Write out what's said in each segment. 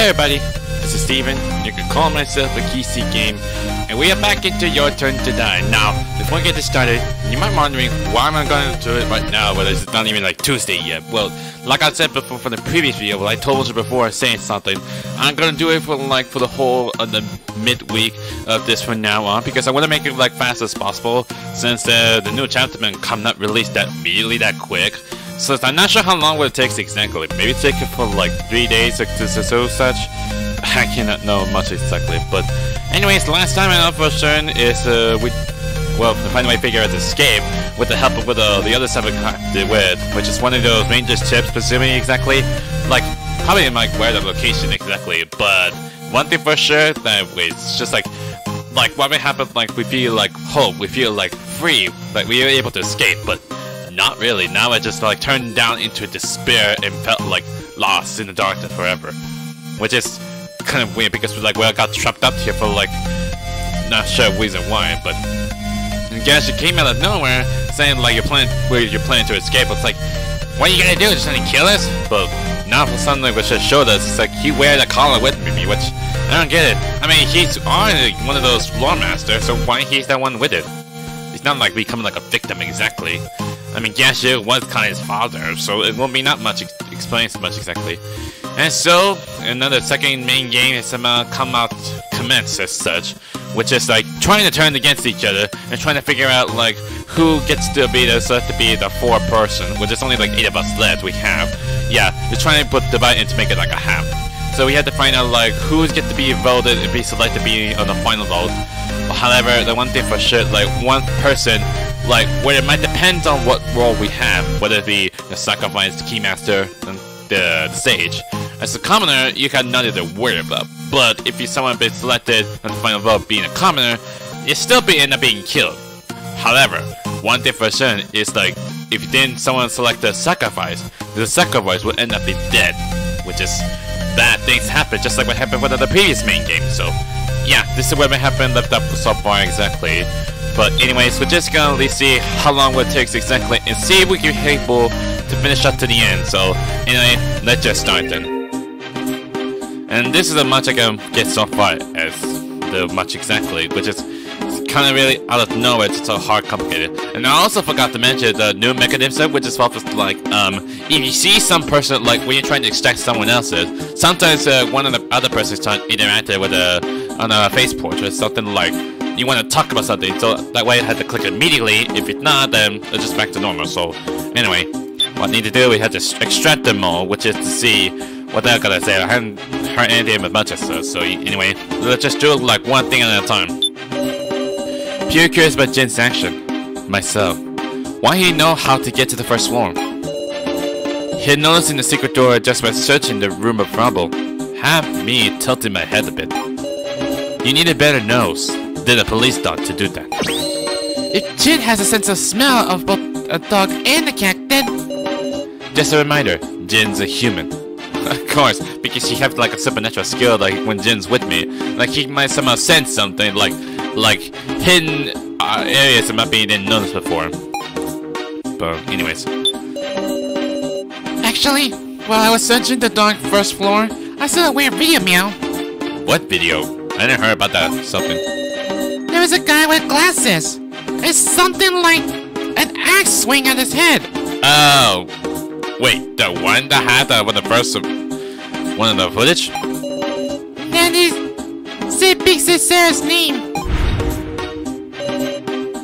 Hey everybody, this is Steven. You can call myself a Key Seek Game, and we are back into Your Turn to Die. Now, before we get this started, you might be wondering why am I going to do it right now, but it's not even like Tuesday yet. Well, like I said before from the previous video, well I told you before saying something, I'm gonna do it for like for the whole of the midweek of this from now on because I want to make it like fast as possible since uh, the new chapter come not released that immediately that quick. So I'm not sure how long it takes exactly. Maybe take it for like three days or so, such. I cannot know much exactly. But anyways, last time I know for certain is uh, we well to finally figure out to escape with the help of with, uh, the other seven did with, which is one of those rangers chips, presuming exactly. Like probably in like where the location exactly. But one thing for sure that it's just like like what would happen like we feel like hope, we feel like free, like we are able to escape, but not really. Now I just like turned down into despair and felt like lost in the darkness forever. Which is kind of weird because we're like well I got trapped up here for like not sure reason why, but guess you came out of nowhere saying like you're planning where you're planning to escape. It's like what are you gonna do? Just gonna kill us? But now for something which just showed us it's like he wear the collar with me, which I don't get it. I mean he's already one of those floor masters, so why he's that one with it? It's not like becoming like a victim exactly. I mean, Gashu was kind father, so it won't be not much ex explains much exactly. And so, another second main game is somehow come out commence as such, which is like trying to turn against each other and trying to figure out like who gets to be the so to be the four person, which is only like eight of us left we have. Yeah, we're trying to put the button to make it like a half. So we had to find out like who's get to be voted and be selected to be on the final vote. However, the one thing for sure, like one person like where it might depend on what role we have, whether it be the sacrifice, the keymaster, and the, the sage. As a commoner, you got nothing to worry about. But if you someone been selected on the final vote being a commoner, you still be end up being killed. However, one thing for certain is like if you didn't someone select the sacrifice, the sacrifice will end up being dead. Which is bad things happen just like what happened with the previous main game, so yeah, this is what happened left up so far exactly. But anyways, we're just gonna at least see how long it takes exactly and see if we can able to finish up to the end. So anyway, let's just start then. And this is as much I can get so far as the much exactly, which is kind of really out of nowhere, it's so hard complicated. And I also forgot to mention the new mechanism, which is like, um, if you see some person, like when you're trying to extract someone else's, sometimes uh, one of the other persons trying to interact with a, on a face portrait, something like you want to talk about something, so that way I had to click immediately. If it's not, then it's just back to normal. So anyway, what I need to do, we had to extract them all, which is to see what they're gonna say. I haven't heard anything much of so, anyway, let's just do like one thing at a time. Pure curious about Jin's action. Myself. Why he know how to get to the first floor? He had noticed in the secret door just by searching the room of rubble. Have me tilting my head a bit. You need a better nose did a police dog to do that. If Jin has a sense of smell of both a dog and a cat, then... Just a reminder, Jin's a human. of course, because he has like a supernatural skill like when Jin's with me. Like he might somehow sense something like like hidden uh, areas that might be didn't notice before. But anyways. Actually, while I was searching the dark first floor, I saw a weird video meow. What video? I didn't hear about that something. There was a guy with glasses. It's something like an axe swing on his head. Oh. Wait, the one that had the, with the first one of the footage? That is Sid Biggs Sarah's name.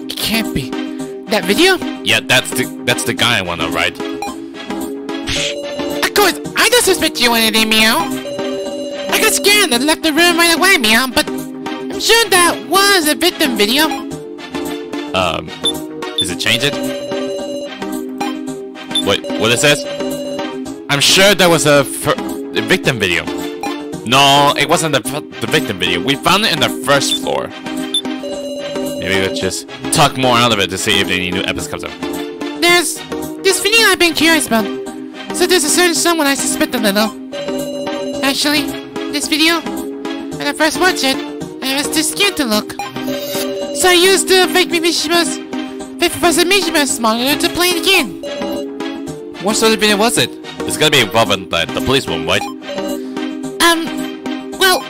It can't be. That video? Yeah, that's the that's the guy I wanna write. Of course, I don't suspect you anything, Meow. I got scared and left the room right away, Meow, but I'm sure that was a victim video. Um, does it change it? What, what it says? I'm sure that was a, a victim video. No, it wasn't the, the victim video. We found it in the first floor. Maybe let's just talk more out of it to see if any new episode comes up. There's this video I've been curious about. So there's a certain someone I suspect a little. Actually, this video, when I first watched it, I was too scared to look. So I used the fake Mishima's fake Professor Mishima's monitor to play it again. What sort of video was it? It's gonna be involving the, the police one, right? Um, well,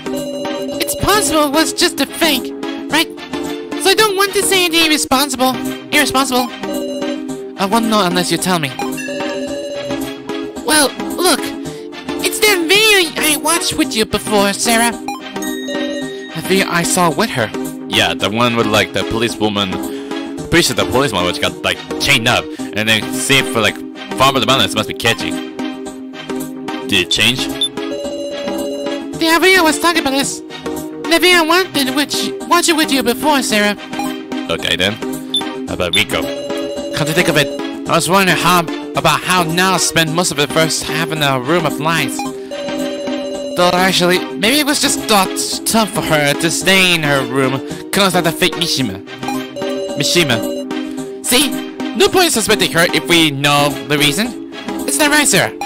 it's possible it was just a fake, right? So I don't want to say anything irresponsible. Irresponsible. I won't know unless you tell me. Well, look. It's that video I watched with you before, Sarah. The video I saw with her. Yeah, the one with like the policewoman. Pretty sure the policewoman which got like chained up and then saved for like farm of the mountains must be catchy. Did it change? The video was talking about this. I wanted which watch it with you before, Sarah. Okay then. How about Rico? Come to think of it, I was wondering how about how Nao spent most of the first half in a room of lights. Though actually, maybe it was just thought tough for her to stay in her room close like the fake Mishima. Mishima. See? No point in suspecting her if we know the reason. Is that right, sir.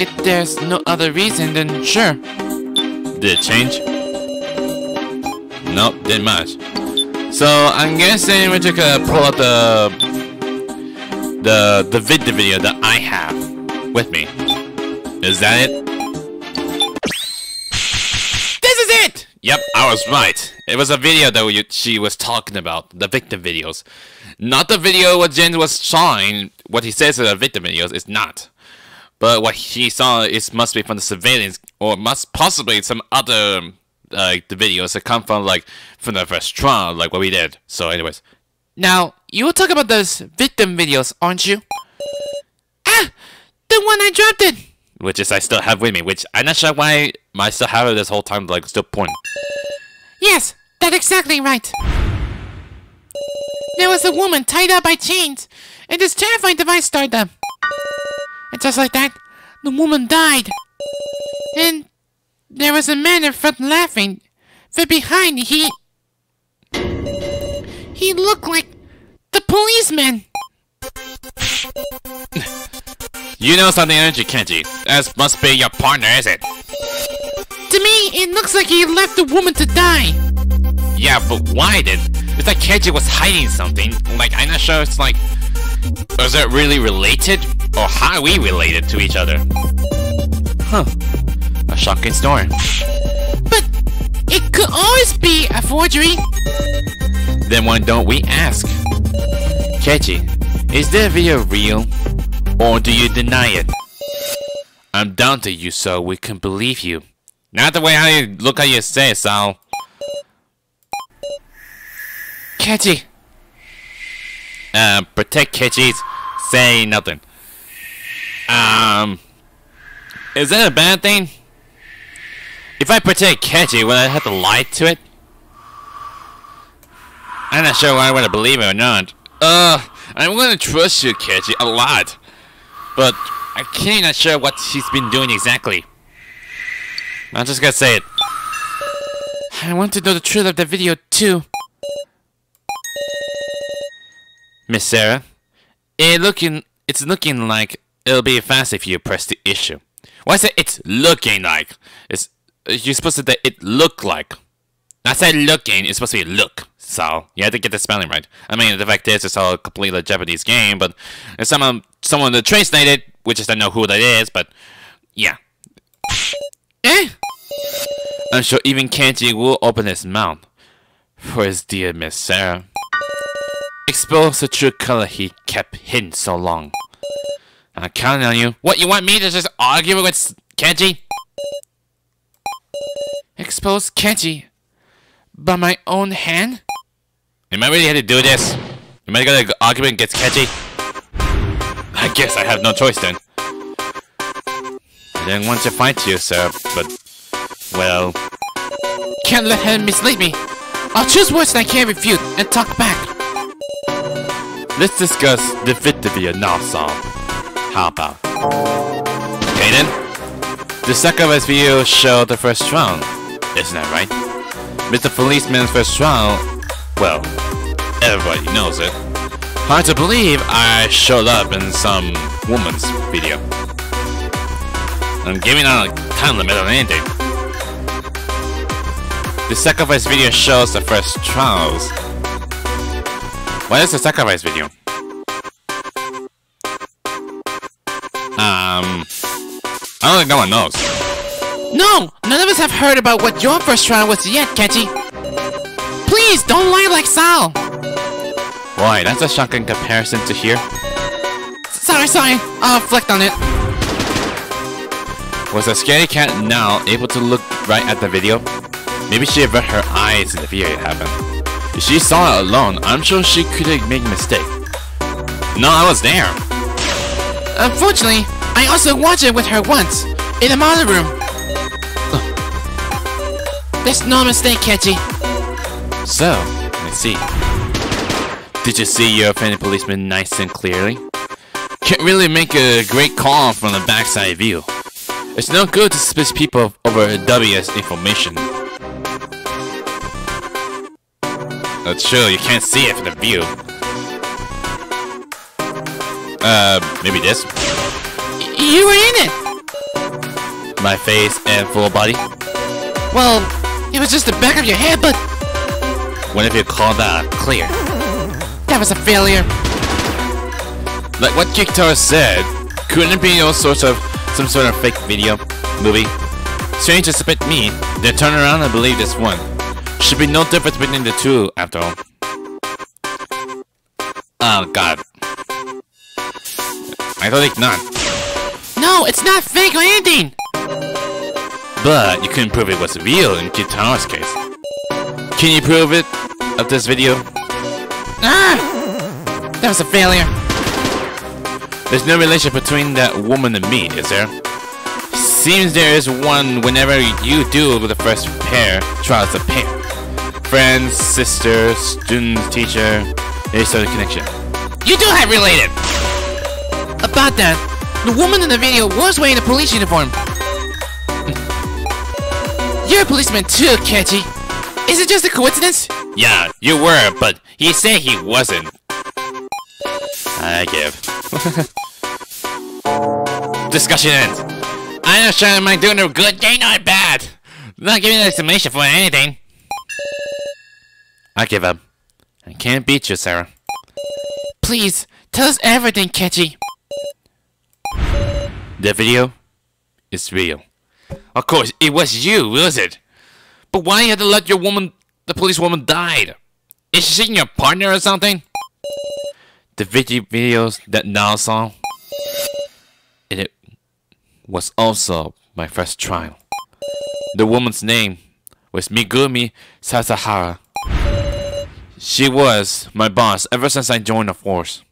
If there's no other reason, then sure. Did it change? Nope, didn't much. So I'm guessing we're just gonna pull out the the the vid the video that I have with me. Is that it? I was right. It was a video that we, she was talking about, the victim videos. Not the video what Jen was showing, what he says in the victim videos is not. But what he saw is must be from the surveillance, or must possibly some other like the videos that come from like from the first trial, like what we did. So, anyways. Now you will talk about those victim videos, aren't you? Ah, the one I dropped it. Which is I still have with me, which I'm not sure why I still have it this whole time, like still pointing. Yes, that's exactly right. There was a woman tied up by chains, and this terrifying device started up. And just like that, the woman died. And there was a man in front laughing. But behind, he... He looked like the policeman. you know something, you, Kenji? That must be your partner, is it? To me, it looks like he left the woman to die. Yeah, but why did? It's like Kenji was hiding something. Like, I'm not sure it's like... Is it really related? Or how are we related to each other? Huh. A shocking story. But it could always be a forgery. Then why don't we ask? Kenji, is the video real? Or do you deny it? I'm down to you so we can believe you. Not the way how you look how you say it, Sal. Uh, protect Kenji's say nothing. Um, is that a bad thing? If I protect Kenji, will I have to lie to it? I'm not sure whether I want to believe it or not. Uh, I'm gonna trust you, Kenji, a lot. But I can't not sure what she's been doing exactly. I'm just gonna say it. I want to know the truth of the video too. Miss Sarah, it looking it's looking like it'll be fast if you press the issue. Why is it it's looking like? It's you're supposed to say it look like. I said looking, it's supposed to be look. So you have to get the spelling right. I mean the fact is it's all a completely Japanese game, but if someone someone to translate it, which is I know who that is, but yeah. Eh? I'm sure even Kenji will open his mouth for his dear Miss Sarah. Expose the true color he kept hidden so long. I'm counting on you. What, you want me to just argue with Kenji? Expose Kenji by my own hand? Am I really had to do this? Am I gonna argument against Kenji? I guess I have no choice then. I didn't want to fight you, sir, but... Well... Can't let him mislead me. I'll choose words that I can't refute and talk back. Let's discuss the video now, Sam. How about? Okay then. The second video showed the first round. Isn't that right? Mr. Policeman's first round, well, everybody knows it. Hard to believe I showed up in some woman's video. I'm giving out a time limit on anything. The sacrifice video shows the first trials. What is the sacrifice video? Um, I don't think no one knows. No, none of us have heard about what your first trial was yet, Catchy. Please, don't lie like Sal. Why, that's a shocking comparison to here. Sorry, sorry. I'll reflect on it. Was the scary cat now able to look right at the video? Maybe she averted her eyes in the video it happened. If she saw it alone, I'm sure she couldn't make a mistake. No, I was there. Unfortunately, I also watched it with her once, in the model room. There's no mistake, Catchy. So, let me see. Did you see your offending policeman nice and clearly? Can't really make a great call from the backside view. It's no good to suspect people over WS information. That's true, you can't see it from the view. Uh, maybe this? You were in it! My face and full body? Well, it was just the back of your head, but What if you call that clear? that was a failure. Like what Kiktar said, couldn't it be all sorts of some sort of fake video movie? Strange to suspect me, then turn around and believe this one. Should be no difference between the two, after all. Oh god. I don't think not. No, it's not fake or anything. But you couldn't prove it was real in Kitara's case. Can you prove it of this video? Ah! That was a failure. There's no relation between that woman and me, is there? Seems there is one whenever you do with the first pair trials of pair. Friends, sister, student, teacher, there's sort of connection. You do have related. About that, the woman in the video was wearing a police uniform. You're a policeman too, Catchy. Is it just a coincidence? Yeah, you were, but he said he wasn't. I give. Discussion ends. I understand am I doing a good day, not bad. Not giving an explanation for anything. I give up. I can't beat you, Sarah. Please, tell us everything, Catchy. The video is real. Of course, it was you, was it? But why you had to let your woman, the police woman, died? Is she your partner or something? The video videos that saw, and it was also my first trial. The woman's name was Megumi Sasahara. She was my boss ever since I joined the force.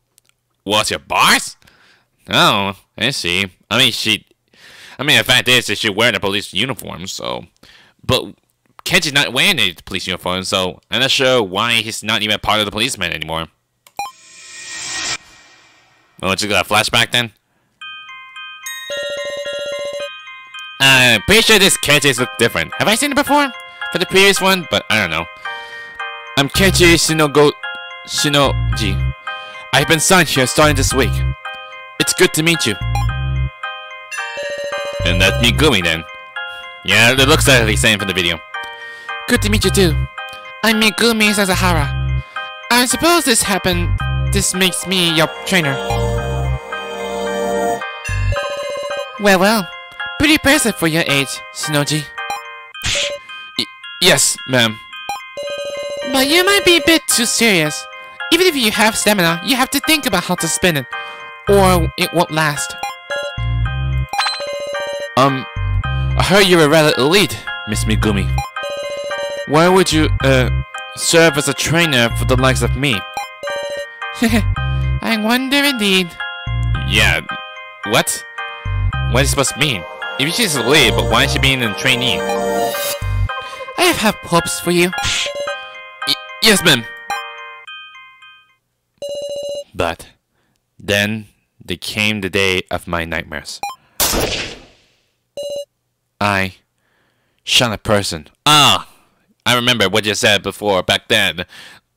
Was your boss? Oh, I see. I mean, she. I mean, the fact is that she wearing a police uniform, so. But Kenji's not wearing a police uniform, so I'm not sure why he's not even part of the policeman anymore. Oh, you got a flashback then? I'm pretty sure this Kenji's look different. Have I seen it before? For the previous one, but I don't know. I'm Kenji Shinogo Shinoji. I've been signed here starting this week. It's good to meet you. And that's Megumi then. Yeah, it looks like the same from the video. Good to meet you too. I'm Megumi Sasahara. I suppose this happened. This makes me your trainer. Well, well. Pretty impressive for your age, Shinoji. Yes, ma'am. But you might be a bit too serious. Even if you have stamina, you have to think about how to spin it. Or it won't last. Um, I heard you were rather elite, Miss Megumi. Why would you, uh, serve as a trainer for the likes of me? I wonder indeed. Yeah, what? What is supposed to mean? If she's elite, but why is she being a trainee? I have, have hopes for you. Yes, ma'am. But then there came the day of my nightmares. I shot a person. Ah, I remember what you said before back then.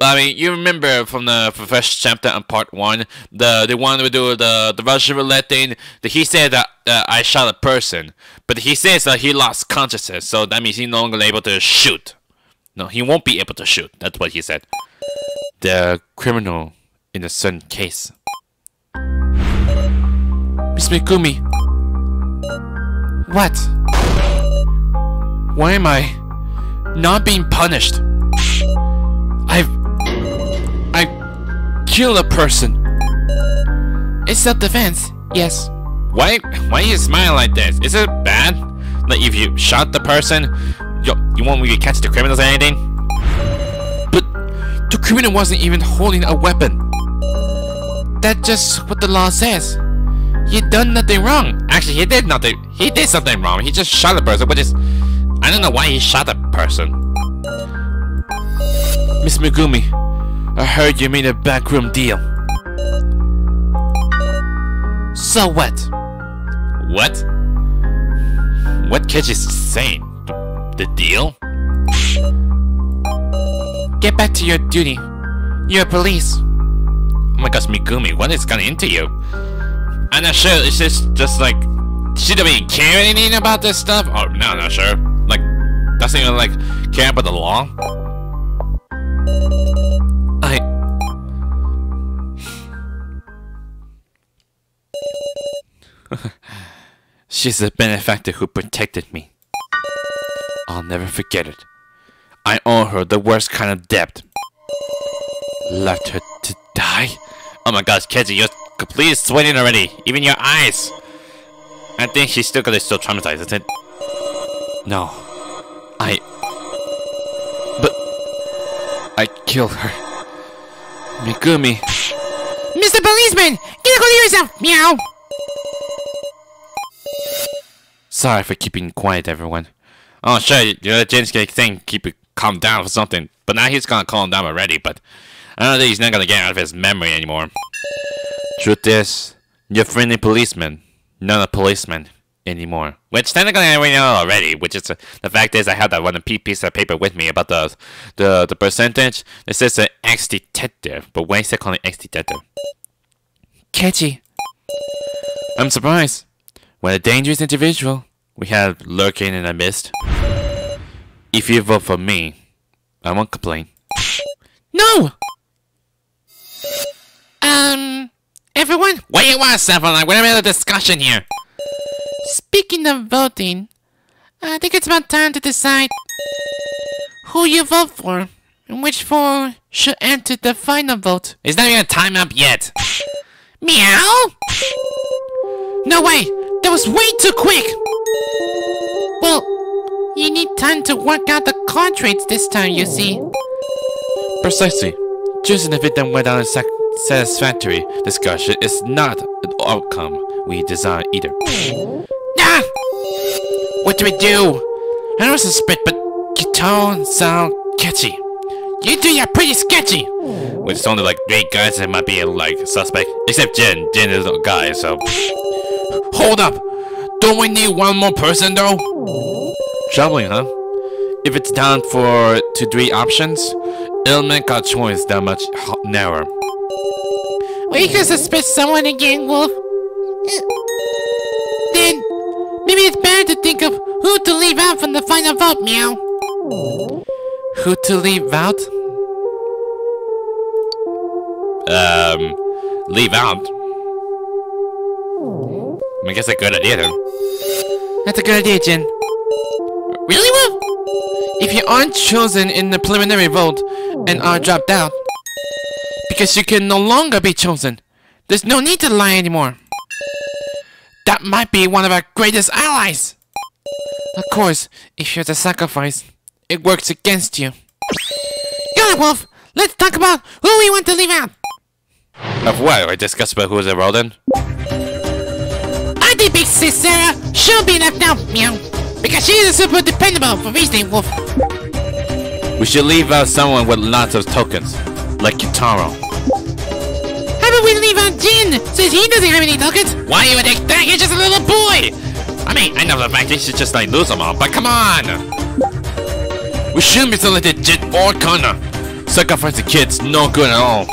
I mean, you remember from the first chapter on part one, the the one we do the the Russian roulette thing. That he said that uh, I shot a person, but he says that he lost consciousness, so that means he's no longer able to shoot. No, he won't be able to shoot. That's what he said. The criminal in a certain case. Miss Megumi. What? Why am I not being punished? I've I killed a person. It's self-defense. Yes. Why why you smile like this? Is it bad? Like if you shot the person, you, you want me to catch the criminals or anything? But the criminal wasn't even holding a weapon. That's just what the law says. He done nothing wrong. Actually, he did nothing. He did something wrong. He just shot a person, but just I don't know why he shot a person. Miss Megumi, I heard you made a backroom deal. So what? What? What Keiji is saying? The, deal? Get back to your duty. You're a police. Oh my gosh, Megumi, what is got into you? I'm not sure. It's just just like she don't even care anything about this stuff. Oh no, I'm not sure. Like doesn't even like care about the law. I. She's the benefactor who protected me. I'll never forget it. I owe her the worst kind of debt. Left her to die? Oh my gosh, Keiji, you're completely sweating already. Even your eyes. I think she's still gonna still traumatized, isn't it? No. I. But. I killed her. Megumi. Mr. Policeman! Get a hold of yourself! Meow! Sorry for keeping quiet, everyone. Oh sure, you're James gonna think keep it calm down for something. But now he's gonna calm down already, but I don't think he's not gonna get out of his memory anymore. Truth is, you're friendly policeman, not a policeman anymore. Which technically I already know already, which is uh, the fact is I have that one piece of paper with me about the the the percentage. It says an ex-detective, but why is it calling ex-detective? Catchy. I'm surprised. What a dangerous individual we have lurking in the mist. If you vote for me, I won't complain. No! Um, everyone, What do you want, Stefan? We're having a discussion here. speaking of voting, I think it's about time to decide who you vote for and which four should enter the final vote. It's not even time up yet. Meow! No way! That was way too quick! Well, you need time to work out the card traits this time, you see. Precisely. Choosing a victim without a sac- satisfactory discussion is not an outcome we desire either. Ah! What do we do? I don't suspect, but your tone sound catchy. You two are pretty sketchy! Which sounded like three guys that might be like suspect. Except Jin. Jin is a guy, so Hold up! Don't we need one more person though? Troubling, huh? If it's down for two three options, it'll make our choice that much narrower. You can suspect someone again, Wolf. Then, maybe it's better to think of who to leave out from the final vote, Meow. Who to leave out? um leave out. I guess a good idea then. That's a good idea, Jin. Really, Wolf? If you aren't chosen in the preliminary vote and are dropped out, because you can no longer be chosen, there's no need to lie anymore. That might be one of our greatest allies. Of course, if you're the sacrifice, it works against you. Got it, Wolf. Let's talk about who we want to leave out. Of what? We discussed about who's a Roden? I think Big Sis Sarah should be left out, Meow. Because she is super dependable for reasoning, Wolf. We should leave out someone with lots of tokens, like Kitaro. How about we leave out Jin, since he doesn't have any tokens? Why you would that? He's just a little boy! I mean, I know the fact he should just like lose them all, but come on! We shouldn't be selected Jin or Connor. Sucker Kana. Sacrificing kids, no good at all.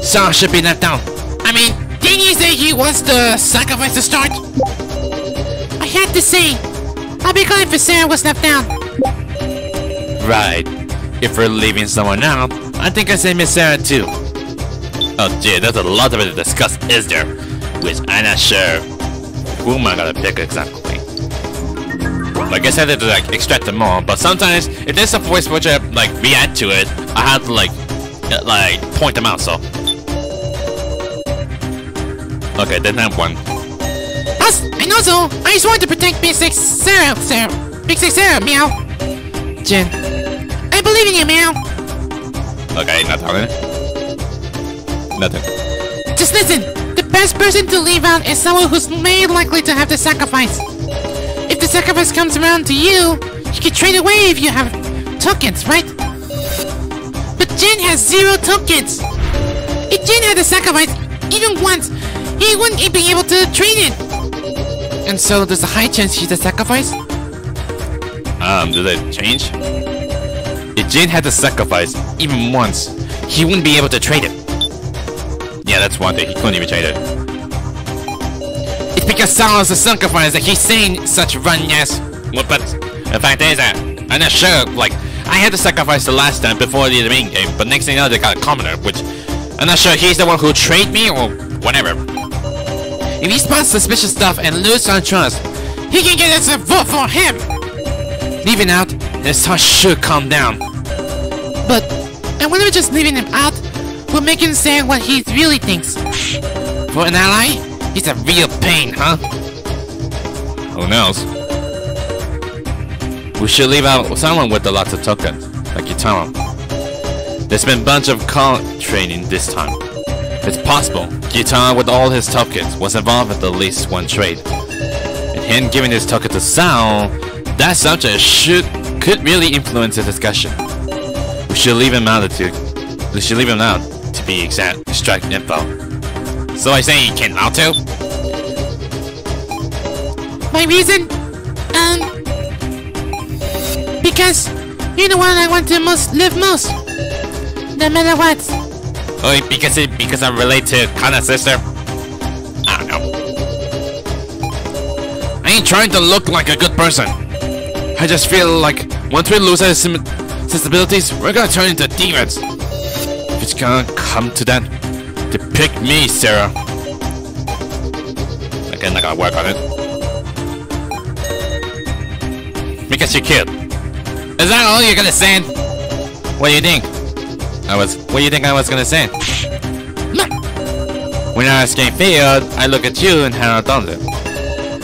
Sarah should be left out. I he wants the sacrifice to start? I had to say, I'll be glad if Sarah was left out. Right. If we're leaving someone out, I think I say Miss Sarah too. Oh gee, there's a lot of it to discuss, is there? Which I'm not sure. Who am I gonna pick exactly? Like I said, to like extract them all, but sometimes if there's a voice which I like react to it, I have to like uh, like point them out. So okay, didn't have one. Us, and also, I just wanted to protect Big Six Sarah, Sarah, Big Six Sarah, meow. Jin, I believe in you, meow. Okay, not talking. Nothing. Just listen. The best person to leave out is someone who's made likely to have the sacrifice. If the sacrifice comes around to you, you can trade away if you have tokens, right? But Jin has zero tokens. If Jin had the sacrifice even once, he wouldn't be able to trade it. and so there's a high chance she's a sacrifice? Um, did it change? If Jin had to sacrifice even once, he wouldn't be able to trade it. Yeah, that's one thing. He couldn't even trade it. It's because Sauron's a sacrifice that he's saying such run yes. Well, but the fact is that I'm not sure. Like, I had to sacrifice the last time before the main game, but next thing you know, they got a commoner, which I'm not sure he's the one who traded me or whatever. If he spots suspicious stuff and loses our trust, He can get us a vote for him. leaving out, this heart should calm down. But I wonder if just leaving him out will make him say what he really thinks. For an ally, he's a real pain, huh? Who knows? We should leave out someone with a lot of tokens, like Kitaro. There's been a bunch of call training this time. It's possible Kitaro with all his tokens was involved with at least one trade. And him giving his token to Sao, that subject should could really influence the discussion. We should leave him out to we should leave him out to be exact extract info. So I say you can out too? My reason? Um. Because you're the one I want to most live most. No matter what. Oh, because it because I relate to Kana's sister. I don't know. I ain't trying to look like a good person. I just feel like once we lose our sensibilities, we're gonna turn into demons. If it's gonna come to that, depict me, Sarah. Again, I gotta work on it. Because you're cute. Is that all you're gonna say? What do you think? I was. What do you think I was gonna say? When was getting failed, I look at you and Hannah Thunder.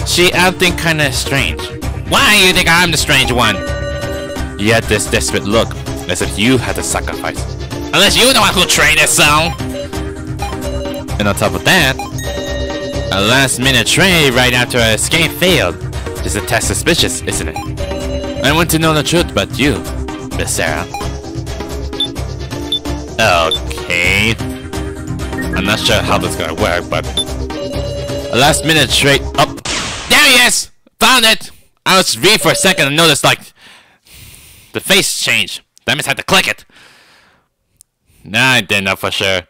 She acting kinda strange. Why do you think I'm the strange one? You had this desperate look, as if you had to sacrifice. Unless you're the one who trained us, so. And on top of that, a last minute trade right after our escape failed is a tad suspicious, isn't it? I want to know the truth about you, Miss Sarah. Okay. I'm not sure how this is gonna work, but a last minute straight up. There he is! Found it! I was reading for a second and noticed like the face changed. That means I had to click it. Nah, I didn't know for sure.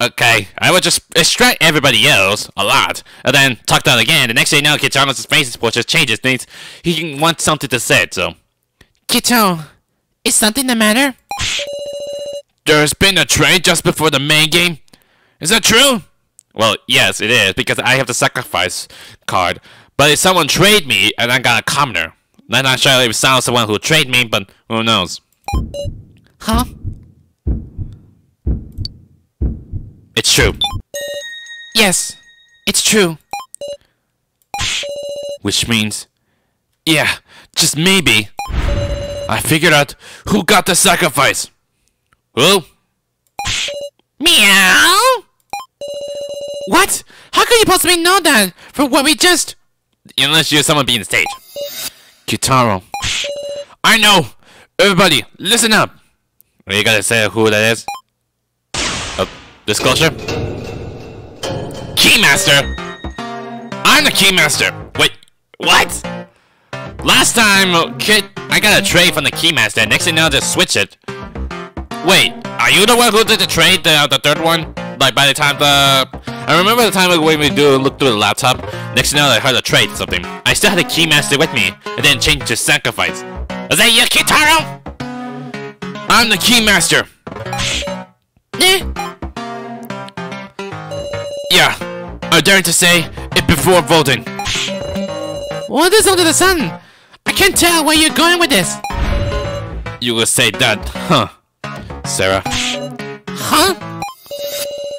Okay, I would just extract everybody else a lot, and then talk them again. The next you know, Kitano's face just changes things. He wants something to say, so. Kito, is something the matter? There's been a trade just before the main game. Is that true? Well, yes, it is, because I have the sacrifice card. But if someone trade me and I got a commoner, I'm not sure if Sal's the one who trade me, but who knows? Huh? It's true. Yes, it's true. Which means, yeah, just maybe, I figured out who got the sacrifice. Who? Meow? What? How could you possibly know that? For what we just... Unless you're someone being staged. Kitaro. I know! Everybody, listen up! Are you gonna say who that is? Oh, disclosure? Keymaster! I'm the Keymaster! Wait, what? Last time, uh, kid, I got a tray from the Keymaster, next thing know, just switch it. Wait, are you the one who did the trade, the, the third one? Like, by the time the... I remember the time when we do look through the laptop, next thing you know, I heard a trade something. I still had the Keymaster with me, and then changed to Sacrifice. Is that you, Kitaro? I'm the Keymaster! Eh? Yeah, I dare to say it before voting. What is under the sun? I can't tell where you're going with this. You will say that, huh? Sarah, Huh?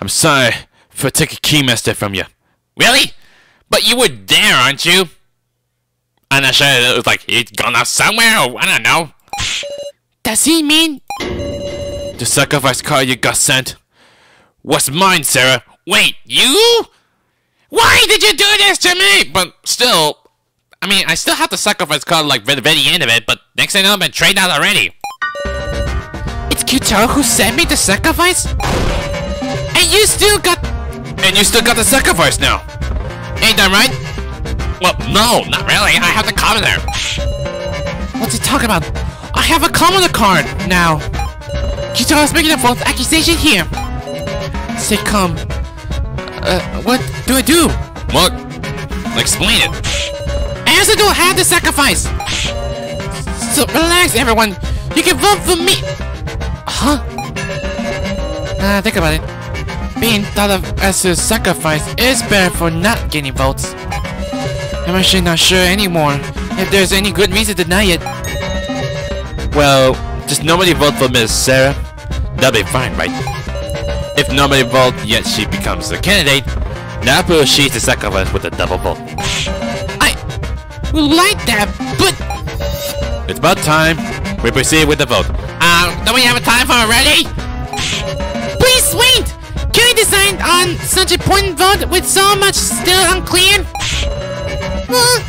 I'm sorry for taking Keymaster from you. Really? But you were there, aren't you? And I'm not sure it was like he's gone out somewhere or I don't know. Does he mean The sacrifice card you got sent was mine, Sarah. Wait, you? Why did you do this to me? But still, I mean, I still have the sacrifice card like at the very end of it, but next thing I know, I've been traded out already. It's tell who sent me the sacrifice? And you still got And you still got the sacrifice now. Ain't that right? Well, no, not really. I have the commoner. What's he talking about? I have a commoner card now. Q-taro's making a false accusation here. Say come. Uh, what do I do? What? Explain it. I also don't have the sacrifice. So relax, everyone. You can vote for me. Huh? Uh, think about it. Being thought of as a sacrifice is better for not getting votes. I'm actually not sure anymore if there's any good reason to deny it. Well, just nobody vote for Miss Sarah. That'll be fine, right? If nobody votes, yet she becomes the candidate, that proves she's the sacrifice with a double vote. I would like that, but It's about time we proceed with the vote. uh, don't we have a time for already? Please wait. Can we decide on such a important vote with so much still unclear? Uh,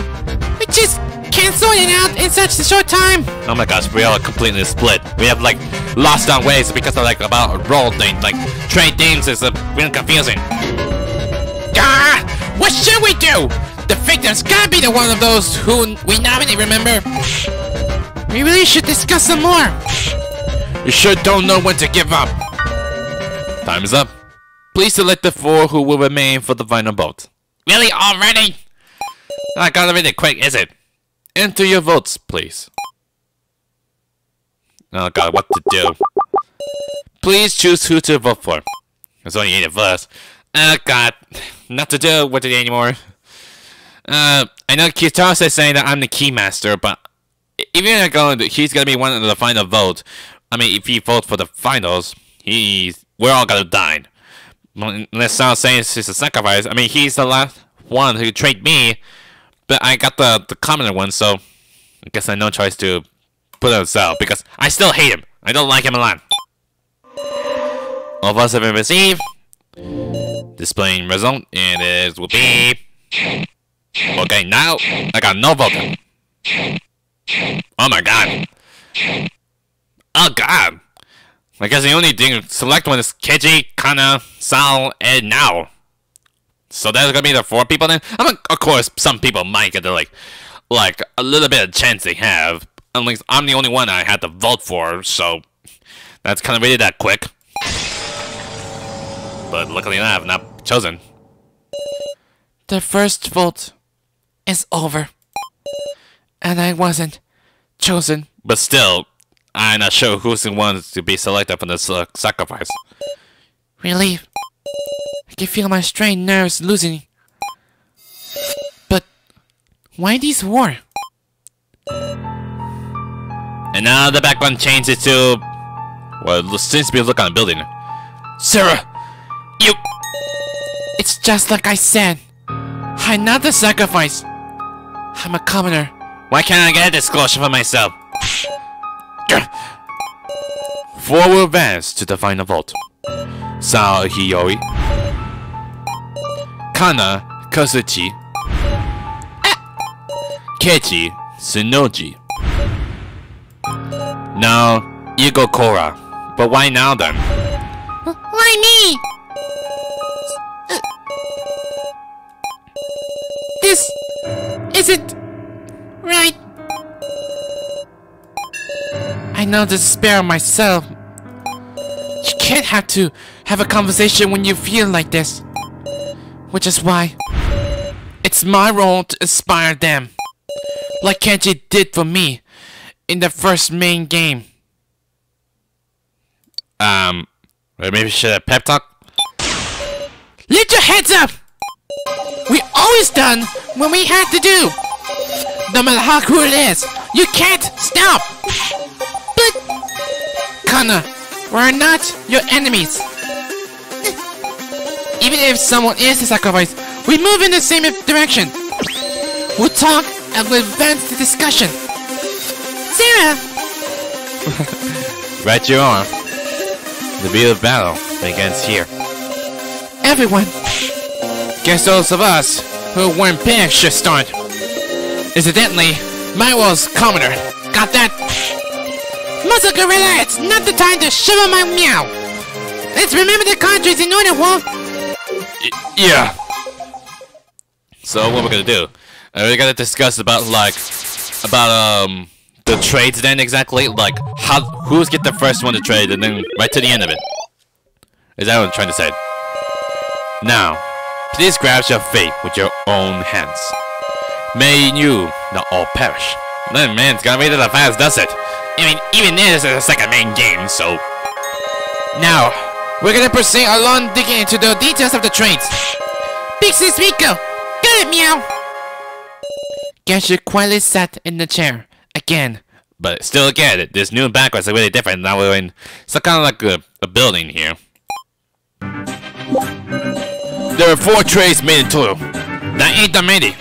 we just can't sort it out in such a short time. Oh my gosh, we are completely split. We have like lost our ways because of like about role things, like trade names is a really confusing. Ah, what should we do? The victims gotta be the one of those who we nominate, remember? We really should discuss some more. You sure don't know when to give up. Time is up. Please select the four who will remain for the final vote. Really, already? Not gonna really quick, is it? Enter your votes, please. Oh god, what to do? Please choose who to vote for. There's only eight of us. Oh god, not to do with it anymore. Uh, I know Kitaro is saying that I'm the keymaster, but even if I go, he's gonna be one of the final votes. I mean, if he votes for the finals, he's we're all gonna die. Unless someone saying it's a sacrifice. I mean, he's the last one who traded me, but I got the the commoner one, so I guess I no choice to put it out because I still hate him. I don't like him a lot. All of us have been received. Displaying result, and it will be. Okay, now I got no vote. Oh my god. Oh god. I guess the only thing select one is Keiji, Kana, Sal, and now. So that's gonna be the four people then. I mean, of course, some people might get the like, like a little bit of chance they have. Least I'm the only one I had to vote for, so that's kind of really that quick. But luckily enough, I've not chosen. The first vote is over. And I wasn't chosen. But still, I'm not sure who's the one to be selected for this uh, sacrifice. Relief. I can feel my strained nerves loosening. But why these war? And now the background changes to. Well, it seems to be look on the building. Sarah! You. It's just like I said. I'm not the sacrifice. I'm a commoner. Why can't I get a disclosure for myself? Forward advance to the final vote. Sou Hiyori. Kana Kazuchi. Keiji Shinogi. Now, Egokoro. But why now then? Why me? This isn't right. I know the despair myself. You can't have to have a conversation when you feel like this. Which is why it's my role to inspire them. Like Kenji did for me in the first main game. Um, maybe should have pep talk? Lift your heads up! We always done what we had to do! No matter how cool it is, You can't stop! But Connor, we're not your enemies. Even if someone is the sacrifice, we move in the same direction. We'll talk and we'll advance the discussion. Sara, Right you are. The beat of battle begins here. Everyone, guess those of us who weren't picked should start. Incidentally, my was commoner. Got that? Muscle Gorilla, it's not the time to shiver my meow. Let's remember the countries in order, Wolf. Y- yeah. So what we're gonna do? Uh, we're gonna discuss about like about um the trades then exactly like how who's get the first one to trade and then right to the end of it. Is that what I'm trying to say? Now, please grasp your fate with your own hands. May you not all perish. Man, man, it's gonna be that fast, does it? I mean, even this is a second main game, so Now, we're gonna proceed along digging into the details of the trades. Pixie Rico. Got it, meow. You're quietly sat in the chair. Again. But still, again, this new background is really different. Now we're in some kind of like a, a building here. There are four trays made in total. That ain't that many.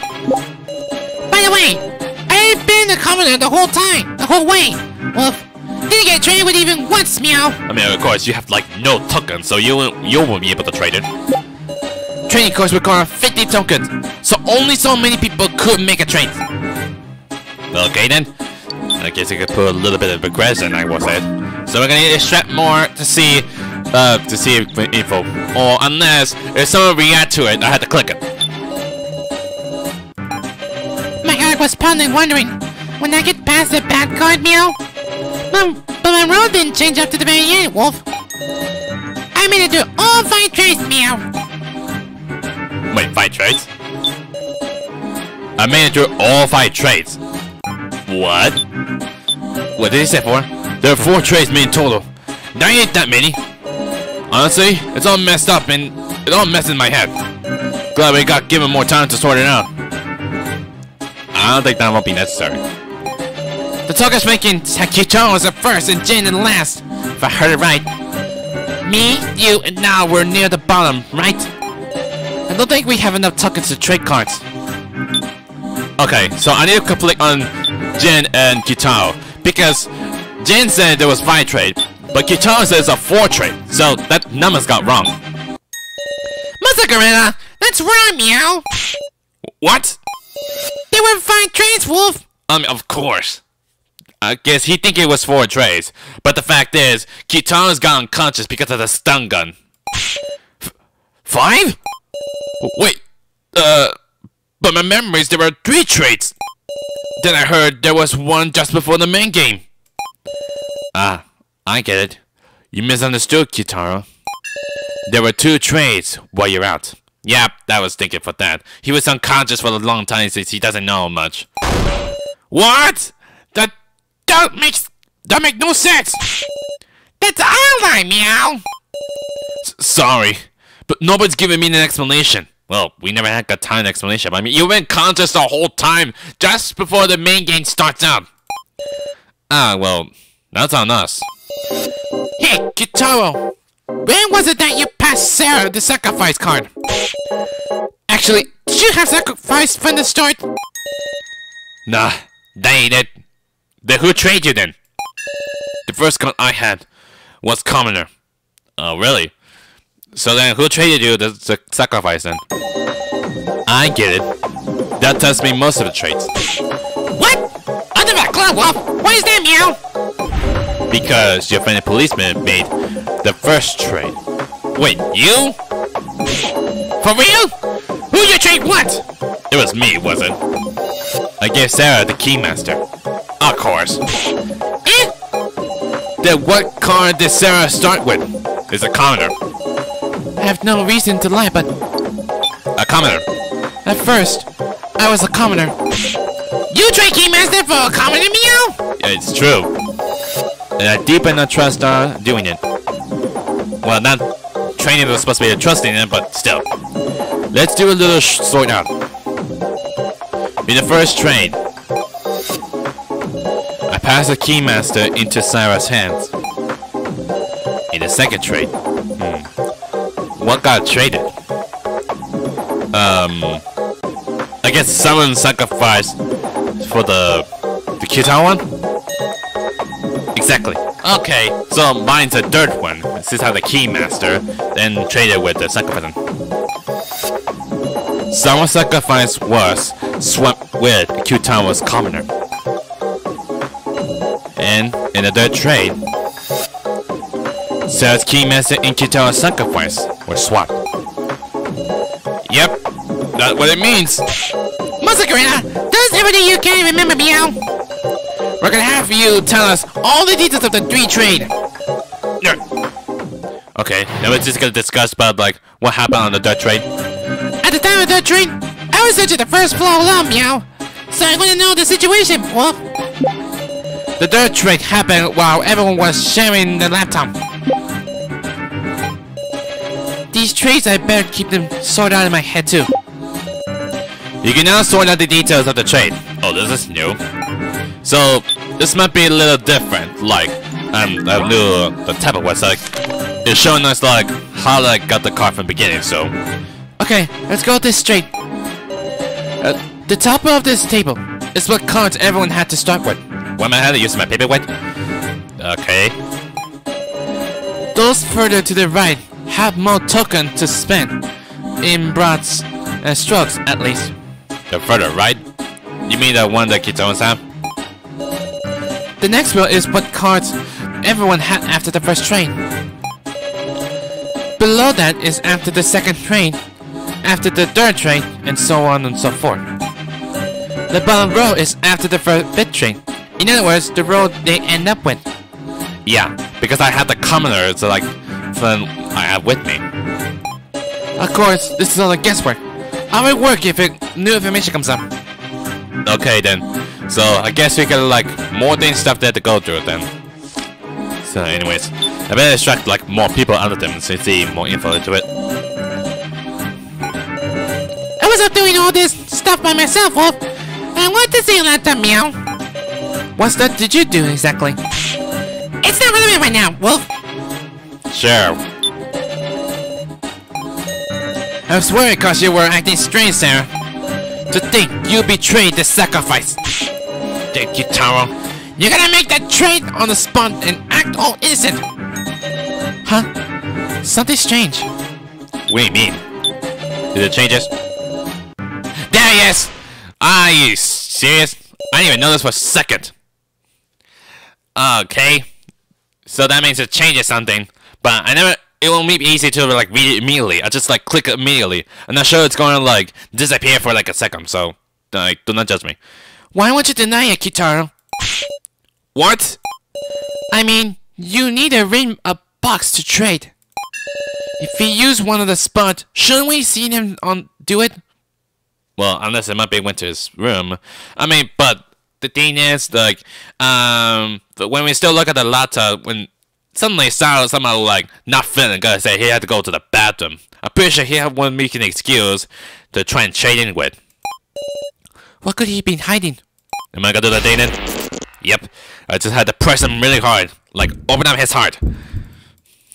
By the way, I've been the commoner the whole time, the whole way. Wolf, didn't get traded with even once, meow. I mean, of course, you have like no tokens, so you won't, you won't be able to trade it. Training course require 50 tokens, so only so many people could make a trade. Okay then. I guess I could put a little bit of aggression, I will say. So we're gonna extract more to see, uh, to see info. Or unless if someone react to it, I had to click it. Was pounding, wondering, when I get past the bad card, meow? But my role didn't change up to the very end, Wolf. I made it through all five trades, meow. Wait, five trades? I made it through all five trades. What? What did he say for? There are four trades made in total. That ain't that many. Honestly, it's all messed up and it all messes in my head. Glad we got given more time to sort it out. I don't think that won't be necessary. The tokens making Takito was the first and Gin in last. If I heard it right. Me, you, and now we're near the bottom, right? I don't think we have enough tokens to trade cards. Okay, so I need to click on Gin and Kitao because Gin said there was five trade, but Kitao says a four trade, so that numbers got wrong. Muscle Gorilla, that's wrong, meow. What? There were five trades, Wolf. I mean, of course. I guess he think it was four trays, but the fact is, Kitao's gone unconscious because of the stun gun. F five? Wait, uh, but my memories there were three trades. Then I heard there was one just before the main game. Ah, I get it. You misunderstood, Q-taro. There were two trades while you're out. Yep, that was thinking for that. He was unconscious for a long time since he doesn't know much. What? That that makes that make no sense. That's our line, meow. S- sorry, but nobody's giving me an explanation. Well, we never had got time explanation. I mean, you were conscious the whole time, just before the main game starts up. Ah, well, that's on us. Hey, Q-taro! When was it that you passed Sara the sacrifice card? Actually, did you have sacrifice from the start? Nah, that ain't it. Then who traded you then? The first card I had was commoner. Oh, really? So then who traded you the, the sacrifice then? I get it. That tells me most of the traits. What? Under that club, Wolf. What is that, meow? Because your friendly policeman made the first trade. Wait, you? For real? Who you trade what? It was me, was it? I gave Sara the keymaster. Of course. Eh? Then what card did Sara start with? It's a commoner. I have no reason to lie, but A commoner. at first, I was a commoner. You trade Keymaster for a commoner meow? It's true. And I deepen the trust uh, doing it. Well, not training was supposed to be a trusting it, but still. Let's do a little sort out. In the first trade, pass the Keymaster into Sara's hands. In the second trade, hmm, what got traded? Um, I guess someone sacrificed for the the Q-Town one. Exactly. Okay, so mine's a dirt one. Since I have the Keymaster, then traded with the sacrifice. Someone sacrifice was swept with Q-Town was commoner. And in the dirt trade, Sara's Keymaster and Q-Town sacrifice were swapped. Yep, that's what it means. Masakarina, us everything you can remember, Meow. We're gonna have you tell us all the details of the three trade. Okay, now we're just gonna discuss about like what happened on the dirt train. At the time of the train, I was searching the first floor alone, Meow. So I want to know the situation, Wolf. The dirt train happened while everyone was sharing the laptop. These trades, I better keep them sorted out in my head too. You can now sort out the details of the trade. Oh, this is new. So, this might be a little different. Like, um, I knew the type of website. It's showing us like how I got the card from the beginning. So, Okay, let's go this straight. Uh, the top of this table is what cards everyone had to start with. why am I having to use my paperweight? Okay. Those further to the right have more token to spend. In broad uh, strokes, at least. The further right. You mean the one that Kitones have? The next row is what cards everyone had after the first train. Below that is after the second train, after the third train, and so on and so forth. The bottom row is after the first fifth train. In other words, the row they end up with. Yeah, because I had the commoners so like, then I have with me. Of course, this is all a guesswork. How it work if it, new information comes up? Okay then. So I guess we got like more things stuff there to go through then. So anyways, I better extract like more people under them to see more info into it. I was up doing all this stuff by myself, Wolf. I want to see a laptop, Meow. What stuff did you do exactly? It's not relevant right now, Wolf. Sure. I was worried cause you were acting strange, Sara. To think you betrayed the sacrifice. Thank you, Taro. You're gonna make that trade on the spot and act all innocent. Huh? Something strange. What do you mean? Did it change us? There he is! Are you serious? I didn't even know this for a second. Okay. So that means it changes something. But I never it won't be easy to like read it immediately. I just like click it immediately. I'm not sure it's going to like disappear for like a second, so like do not judge me. Why won't you deny it, Q-taro? What? I mean, you need a ring a box to trade. If he used one of the spots, shouldn't we see him on do it? Well, unless it might be went to his room. I mean, but the thing is, like, um, but when we still look at the laptop, when suddenly Sara somehow like not feeling good, say he had to go to the bathroom. I'm pretty sure he had one making excuse to try and trade in with. What could he be hiding? Am I gonna do that then? Yep. I just had to press him really hard, like open up his heart,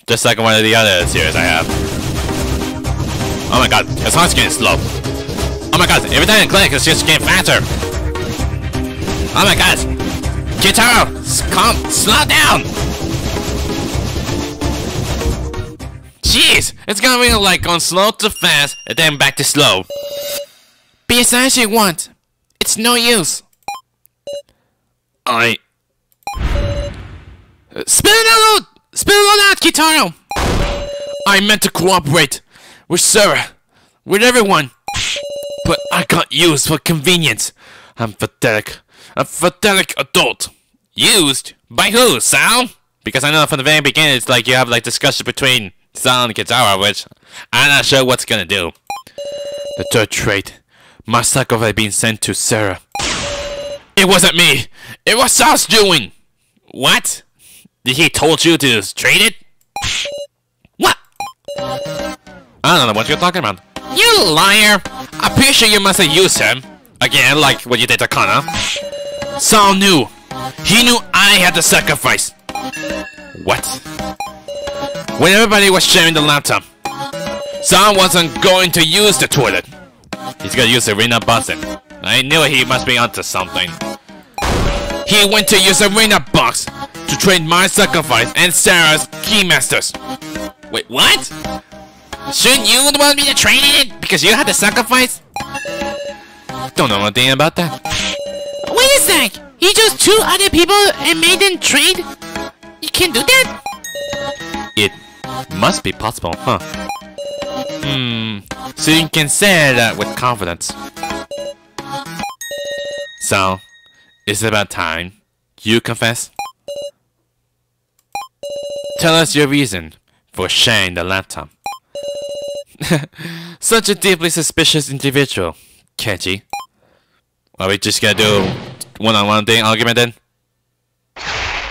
just like one of the other series I have. Oh my god, his heart's getting slow. Oh my god, every time I click, it's just getting faster. Oh my god, s- calm, slow down. Jeez, it's gonna be like going slow to fast, and then back to slow. Be as nice as you want. It's no use. I Spill it out! Spill it out, Q-taro! I meant to cooperate with Sara, with everyone, but I got used for convenience. I'm pathetic. A pathetic adult. Used? By who, Sal? Because I know from the very beginning it's like you have like discussion between Sal and Q-taro, which I'm not sure what's gonna do. The third trait. My sacrifice had been sent to Sara. It wasn't me! It was Sal's doing! What? Did he told you to trade it? What? I don't know what you're talking about. You liar! I'm pretty sure you must have used him. Again, like what you did to Kanna. Sal knew. He knew I had to sacrifice. What? When everybody was sharing the laptop, Sam wasn't going to use the toilet. He's gonna use Arena Button. I knew he must be onto something. He went to use Arena Box to train my sacrifice and Sara's Keymasters. Wait, what? Shouldn't you the one be the training it because you had the sacrifice? Don't know anything about that. Wait a sec! You chose two other people and made them trade? You can't do that? It must be possible, huh? Hmm, so you can say that with confidence. So, it's about time you confess. Tell us your reason for sharing the laptop. Such a deeply suspicious individual, Keiji. Are we just gonna do one-on-one thing argument then?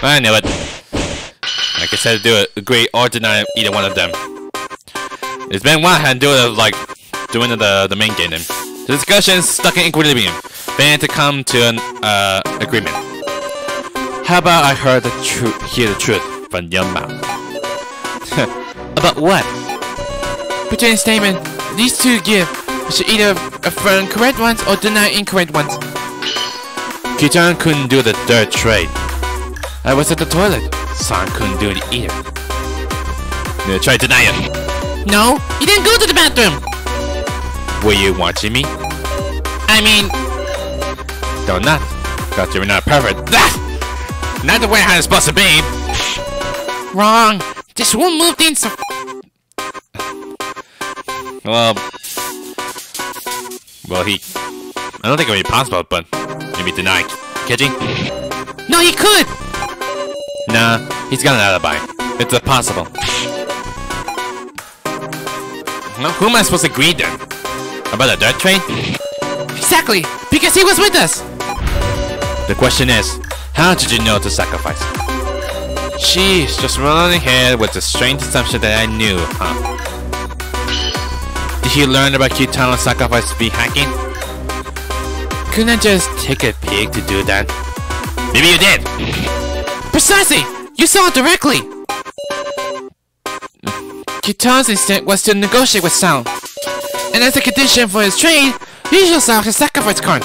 I knew it. I guess I to do it, agree or deny either one of them. It's been one hand doing like doing the the main game then. The discussion is stuck in equilibrium. Then to come to an uh, agreement. How about I heard the truth, hear the truth from your mouth? about what? Between statement, these two give. Should either affirm correct ones or deny incorrect ones. Kitan couldn't do the third trade. I was at the toilet. San couldn't do it either. You try to deny it. No, you didn't go to the bathroom. Were you watching me? I mean, Don't not. Thought you were not perfect. Ah! Not the way how it's supposed to be. wrong. Just one move things. So Well, well, he. I don't think it would be possible, but maybe deny. Keiji? no, he could. Nah, he's got an alibi. It's impossible. Well, who am I supposed to greet then? About the dirt train? Exactly, because he was with us. The question is, how did you know to sacrifice? Sheesh, just running ahead with the strange assumption that I knew, huh? Did he learn about Kitano's sacrifice to be hacking? Couldn't I just take a peek to do that? Maybe you did! Precisely. You saw it directly. Kitano's instinct was to negotiate with Sal. And as a condition for his trade, he shall sell his sacrifice card.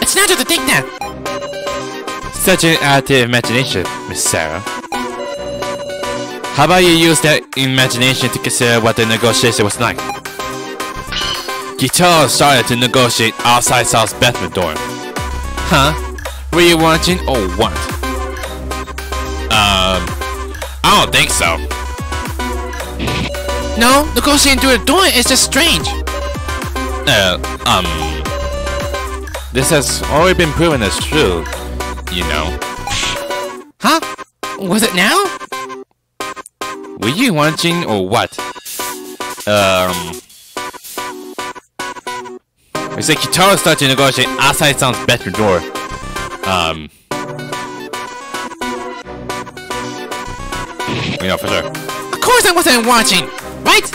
It's natural to think that. Such an active imagination, Miss Sara. How about you use that imagination to consider what the negotiation was like? Guitar started to negotiate outside Sal's bathroom door. Huh? Were you watching or what? Um, I don't think so. No, negotiating through the door is just strange. Uh, um, this has already been proven as true, you know. Huh? Was it now? Were you watching or what? Um. It's like Kitaro started to negotiate outside Sound's better door. Um. You know, for sure. Of course I wasn't watching, right?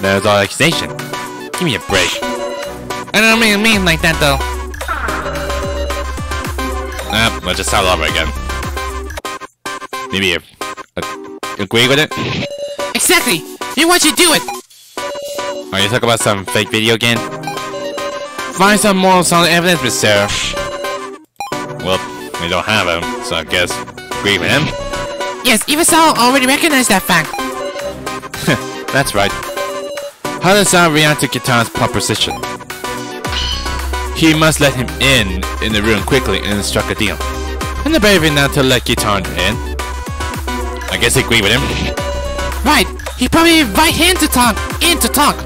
There's all accusation. Give me a break. I don't mean mean like that though. Ah, let's just start over again. Maybe you agree with it? Exactly. You want you do it. Are you talking about some fake video again? Find some more solid evidence, Sara. Well, we don't have him, so I guess agree with him. Yes, even Sal already recognized that fact. That's right. How does Sal react to Kitan's proposition? He must let him in in the room quickly and struck a deal. And the brave enough to let Kitan in. I guess I agree with him. Right. He probably invite him to talk, in to talk.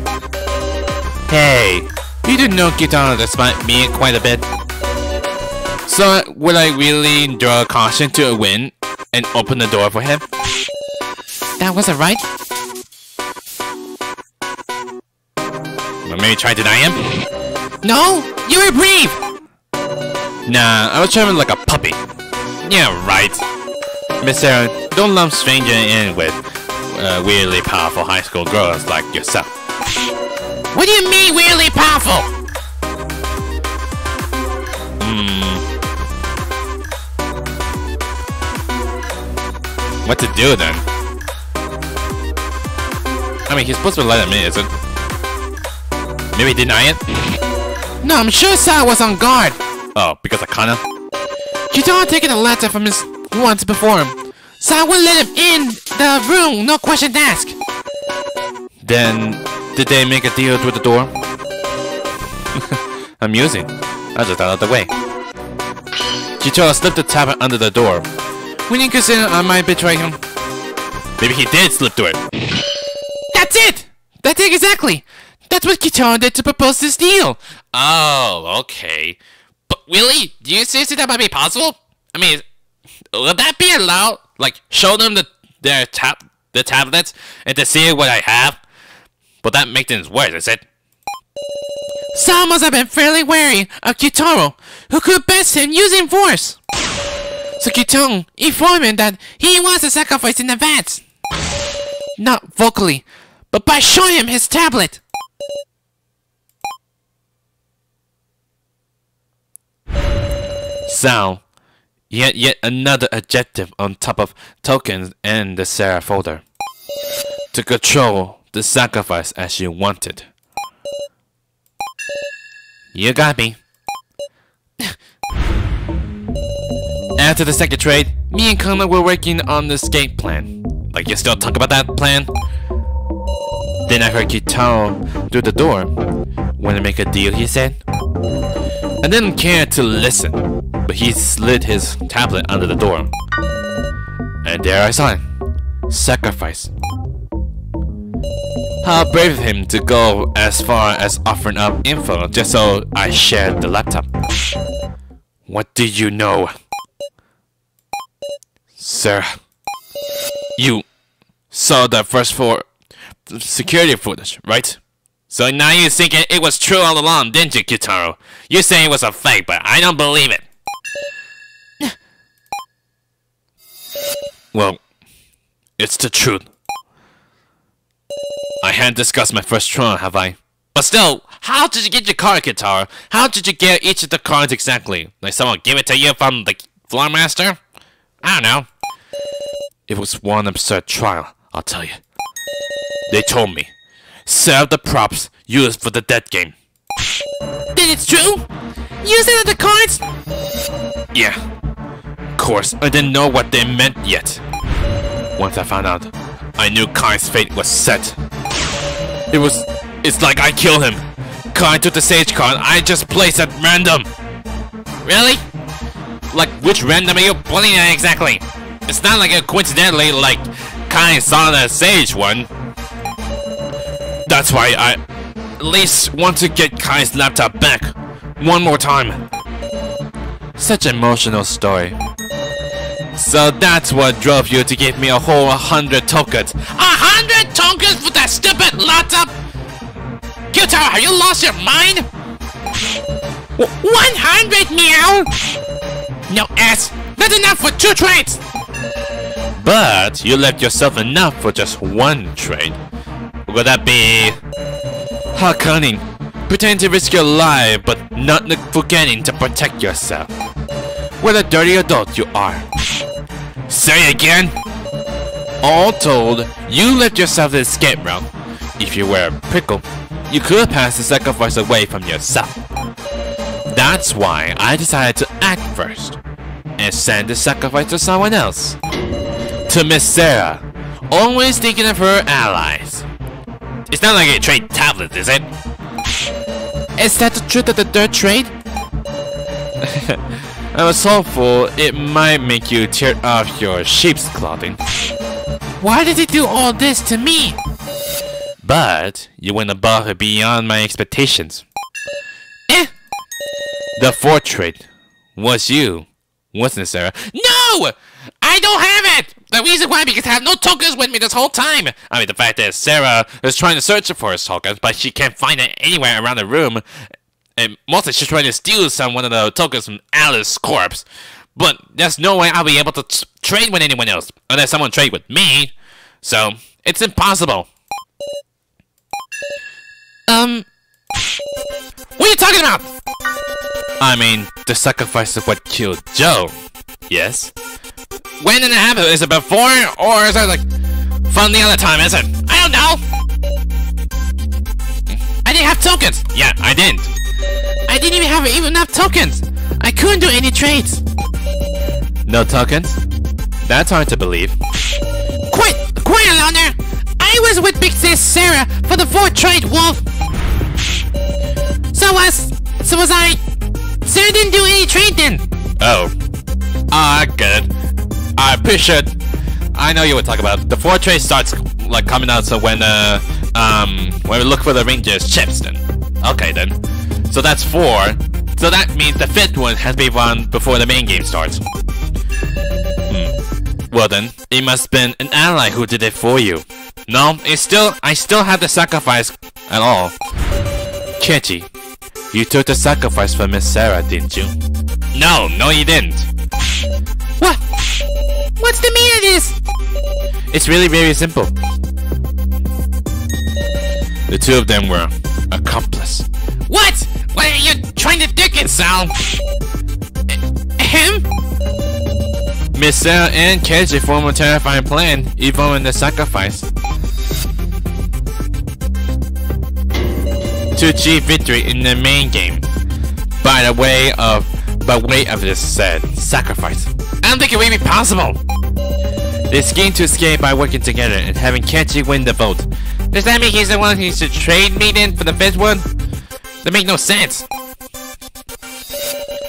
Hey, you didn't know Kitan despite me quite a bit. So, would I really draw caution to a win and open the door for him? That wasn't right. Or maybe try to deny him? No, you were brave. Nah, I was trying like a puppy. Yeah, right. Miss Sara, don't lump stranger in with uh, weirdly powerful high school girls like yourself. What do you mean weirdly powerful? Hmm. what to do then. I mean, he's supposed to let him in, isn't? Maybe deny it? No, I'm sure Sal was on guard. Oh, because I kinda? Q-taro had taken a letter from his once before him. Sal wouldn't let him in the room, no questions asked. Then, did they make a deal through the door? Amusing. I just out of the way. Q-taro slipped the tablet under the door. When you consider uh, I might betray him. Maybe he did slip through it. That's it! That's it exactly! That's what Q-taro did to propose this deal! Oh, okay. But really, do you seriously think that might be possible? I mean, would that be allowed? Like, show them the their tab the tablets and to see what I have? But that makes things worse, is it? Sal must have been fairly wary of Q-taro, who could best him using force. So Q-taro informed him that he wants to sacrifice in advance. Not vocally, but by showing him his tablet. Sound. Yet yet another adjective on top of tokens and the Sara folder. To control the sacrifice as you wanted. You got me. After the second trade, me and Connor were working on the escape plan. Like you still talk about that plan? Then I heard Q-taro through the door. Wanna make a deal, he said. I didn't care to listen, but he slid his tablet under the door. And there I saw it. Sacrifice. How brave of him to go as far as offering up info just so I shared the laptop. What do you know? Sir, you saw the first four security footage, right? So now you're thinking it was true all along, didn't you, Q-taro? You're saying it was a fake, but I don't believe it. well, it's the truth. I hadn't discussed my first trial, have I? But still, how did you get your card, Q-taro? How did you get each of the cards exactly? Like someone give it to you from the floor master? I don't know. It was one absurd trial, I'll tell you. They told me. Up the props used for the dead game. Then it's true? Using the cards? Yeah. Of course, I didn't know what they meant yet. Once I found out, I knew Kai's fate was set. It was... It's like I killed him. Kai took the sage card, I just placed at random. Really? Like, which random are you pointing at exactly? It's not like a coincidentally, like, Kai saw the sage one. That's why I at least want to get Kai's laptop back. One more time. Such emotional story. So that's what drove you to give me a whole hundred tokens. A hundred tokens for that stupid laptop? Q-taro, have you lost your mind? One hundred meow? No ass. Not enough for two trades. But you left yourself enough for just one trade. Would that be... How cunning. Pretend to risk your life, but not forgetting to protect yourself. What a dirty adult you are. Say again? All told, you left yourself the escape route. If you were a prickle, you could have passed the sacrifice away from yourself. That's why I decided to act first and send the sacrifice to someone else. To Miss Sara, always thinking of her allies. It's not like a trade tablet, is it? Is that the truth of the third trade? I was hopeful it might make you tear off your sheep's clothing. Why did he do all this to me? But you went above and beyond my expectations. Eh? The fourth trade was you, wasn't it, Sara? No! I don't have it! The reason why because I have no tokens with me this whole time! I mean, the fact that Sara is trying to search for his tokens, but she can't find it anywhere around the room. And mostly she's trying to steal some one of the tokens from Alice's corpse. But there's no way I'll be able to trade with anyone else unless someone trade with me. So it's impossible. Um, what are you talking about? I mean, the sacrifice of what killed Joe. Yes. When did it happen? Is it before or is it like from the other time? Is it? I don't know. I didn't have tokens. Yeah, I didn't. I didn't even have even enough tokens. I couldn't do any trades. No tokens? That's hard to believe. Quit! Quiet, Loner! I was with Big Sis Sara for the fourth trade, Wolf! So was... So was I... Sara didn't do any trade then! Oh. Ah, good. I appreciate... I know you would talk about. The fourth trade starts, like, coming out, so when, uh... Um... When we look for the Rangers chips, then. Okay, then. So that's four. So that means the fifth one has been run before the main game starts. Hmm. Well then, it must have been an ally who did it for you. No, it's still- I still have the sacrifice at all. Keiji, you took the sacrifice for Miss Sara, didn't you? No, no you didn't. What? What's the meaning of this? It's really very simple. The two of them were accomplice. What? What are you trying to dick it, Sal? Him? Miss Sara and Keiji form a terrifying plan, even in the sacrifice. To achieve victory in the main game, by the way of by way of this said sacrifice. I don't think it would be possible. They scheme to escape by working together and having Keiji win the vote. Does that mean he's the one who should trade me then for the fifth one? That make no sense.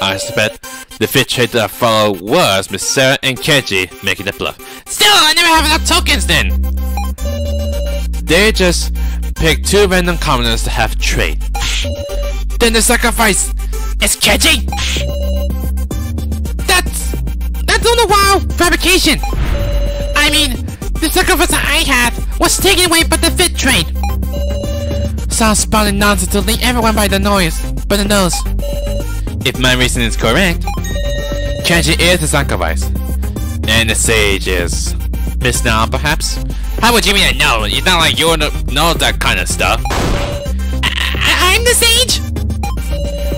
I suspect the fifth trade that followed was Miss Sara and Keiji making the bluff. Still, I never have enough tokens then. They just picked two random commoners to have trade. Then the sacrifice is Keiji. On the WoW fabrication. I mean, the sacrifice I had was taken away by the fit trade. Sounds spouting nonsense to lead everyone by the noise, but the nose. If my reasoning is correct, Keiji is the sacrifice, and the sage is Miss Nao, perhaps. How would you mean I know? It's not like you know that kind of stuff. I I'm the sage.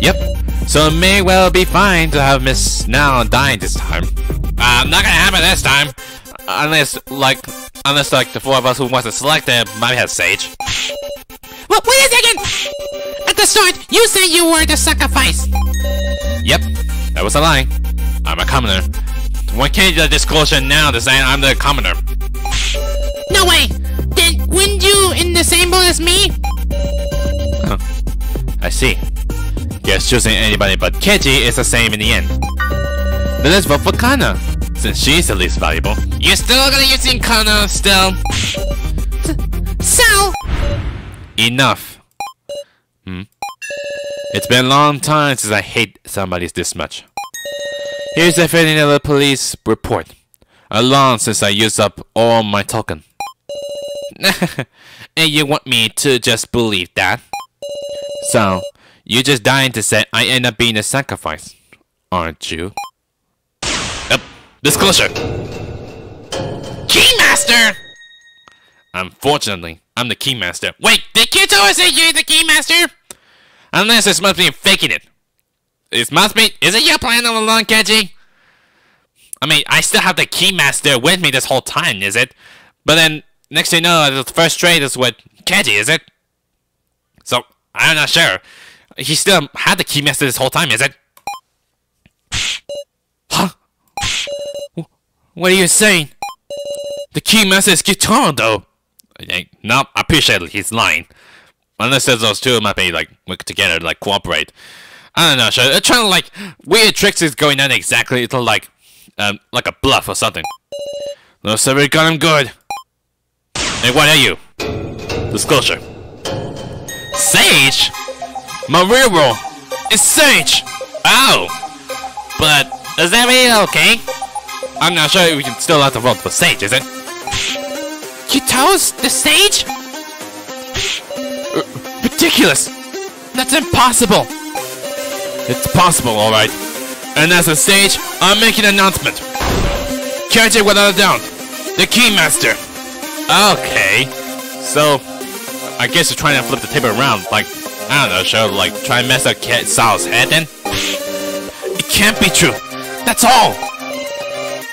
Yep. So it may well be fine to have Miss Nao dying this time. Uh, I'm not gonna happen this time. Unless, like, unless like the four of us who wants to select it might have Sage. Well, wait a second! At the start, you said you were the sacrifice. Yep, that was a lie. I'm a commoner. Why can't you disclosure now to say I'm the commoner? No way! Then wouldn't you in the same boat as me? Huh. I see. Guess choosing anybody but Keiji is the same in the end. Then let's vote for Kanna, since she's the least valuable. You're still gonna using Kanna still. So Enough. Hmm. It's been a long time since I hate somebody this much. Here's a little police report. A long since I used up all my token. and you want me to just believe that? So, you're just dying to say I end up being a sacrifice, aren't you? Yep. Disclosure! Keymaster! Unfortunately, I'm the Keymaster. Wait, did Kyoto say you're the Keymaster? Unless this must be faking it. It must be. Is it your plan all along, Keiji? I mean, I still have the Keymaster with me this whole time, is it? But then, next thing you know, the first trade is with Keiji, is it? So, I'm not sure. He still had the key Keymaster this whole time, is it? Huh? What are you saying? The Keymaster is Guitar, though. No, I appreciate it. He's lying. Unless there's those two might be like work together, like cooperate. I don't know, sure. They're trying to like weird tricks is going on exactly to like um like a bluff or something. No sir, we got him good. Hey, what are you? Disclosure. Sage? My real role is Sage! Oh! But is that really okay? I'm not sure we can still have to vote for Sage, is it? Kito's the sage? Ridiculous! That's impossible! It's possible, alright. And as a Sage, I'm making an announcement. Catch it without a doubt. The Keymaster. Okay. So, I guess you're trying to flip the table around, like, I don't know, show, like, try and mess up Cat Sal's head then? It can't be true. That's all!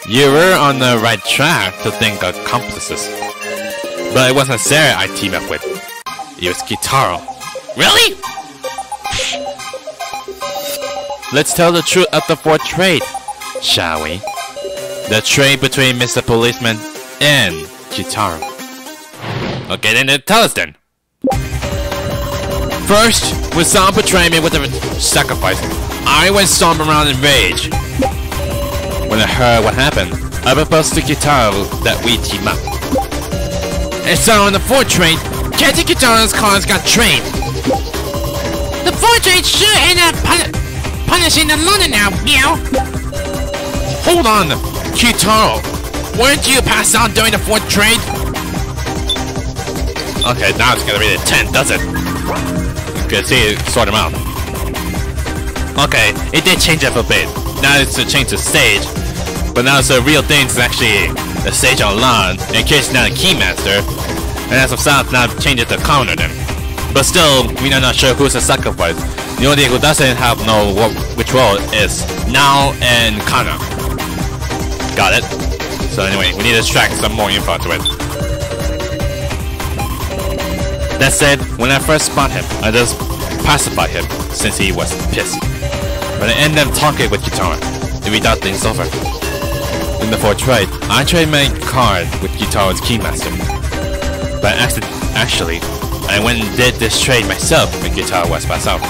You were on the right track to think accomplices. But it wasn't Sara I teamed up with. It was Q-taro. Really? Let's tell the truth of the fourth trade, shall we? The trade between Mr. Policeman and Q-taro. Okay, then tell us then. First, when someone betrayed me with a sacrifice, I went stomping around in rage. When I heard what happened, I proposed to Q-taro that we team up. And so in the fourth trade, Kenji Q-taro's cars got trained. The fourth trade sure end up pun punishing the Luna now, meow. Hold on, Q-taro. Weren't you passed out during the fourth trade? Okay, now it's gonna be the 10, does it? Okay, see, sort them out. Okay, it did change up a bit. Nao it's to change the stage, but now it's the real thing is actually the stage online, and Kid's now the keymaster, and as of South now change it to counter them. But still, we are not sure who's the sacrifice. The only who doesn't have know what, which role is Now and Kanna. Got it? So anyway, we need to extract some more info to it. That said, when I first spot him, I just pacify him since he was pissed. But I end up talking with Q-taro, and we thought things over. In the fourth trade, I trade my card with Q-taro's Keymaster. But actually, I went and did this trade myself when Q-taro was out.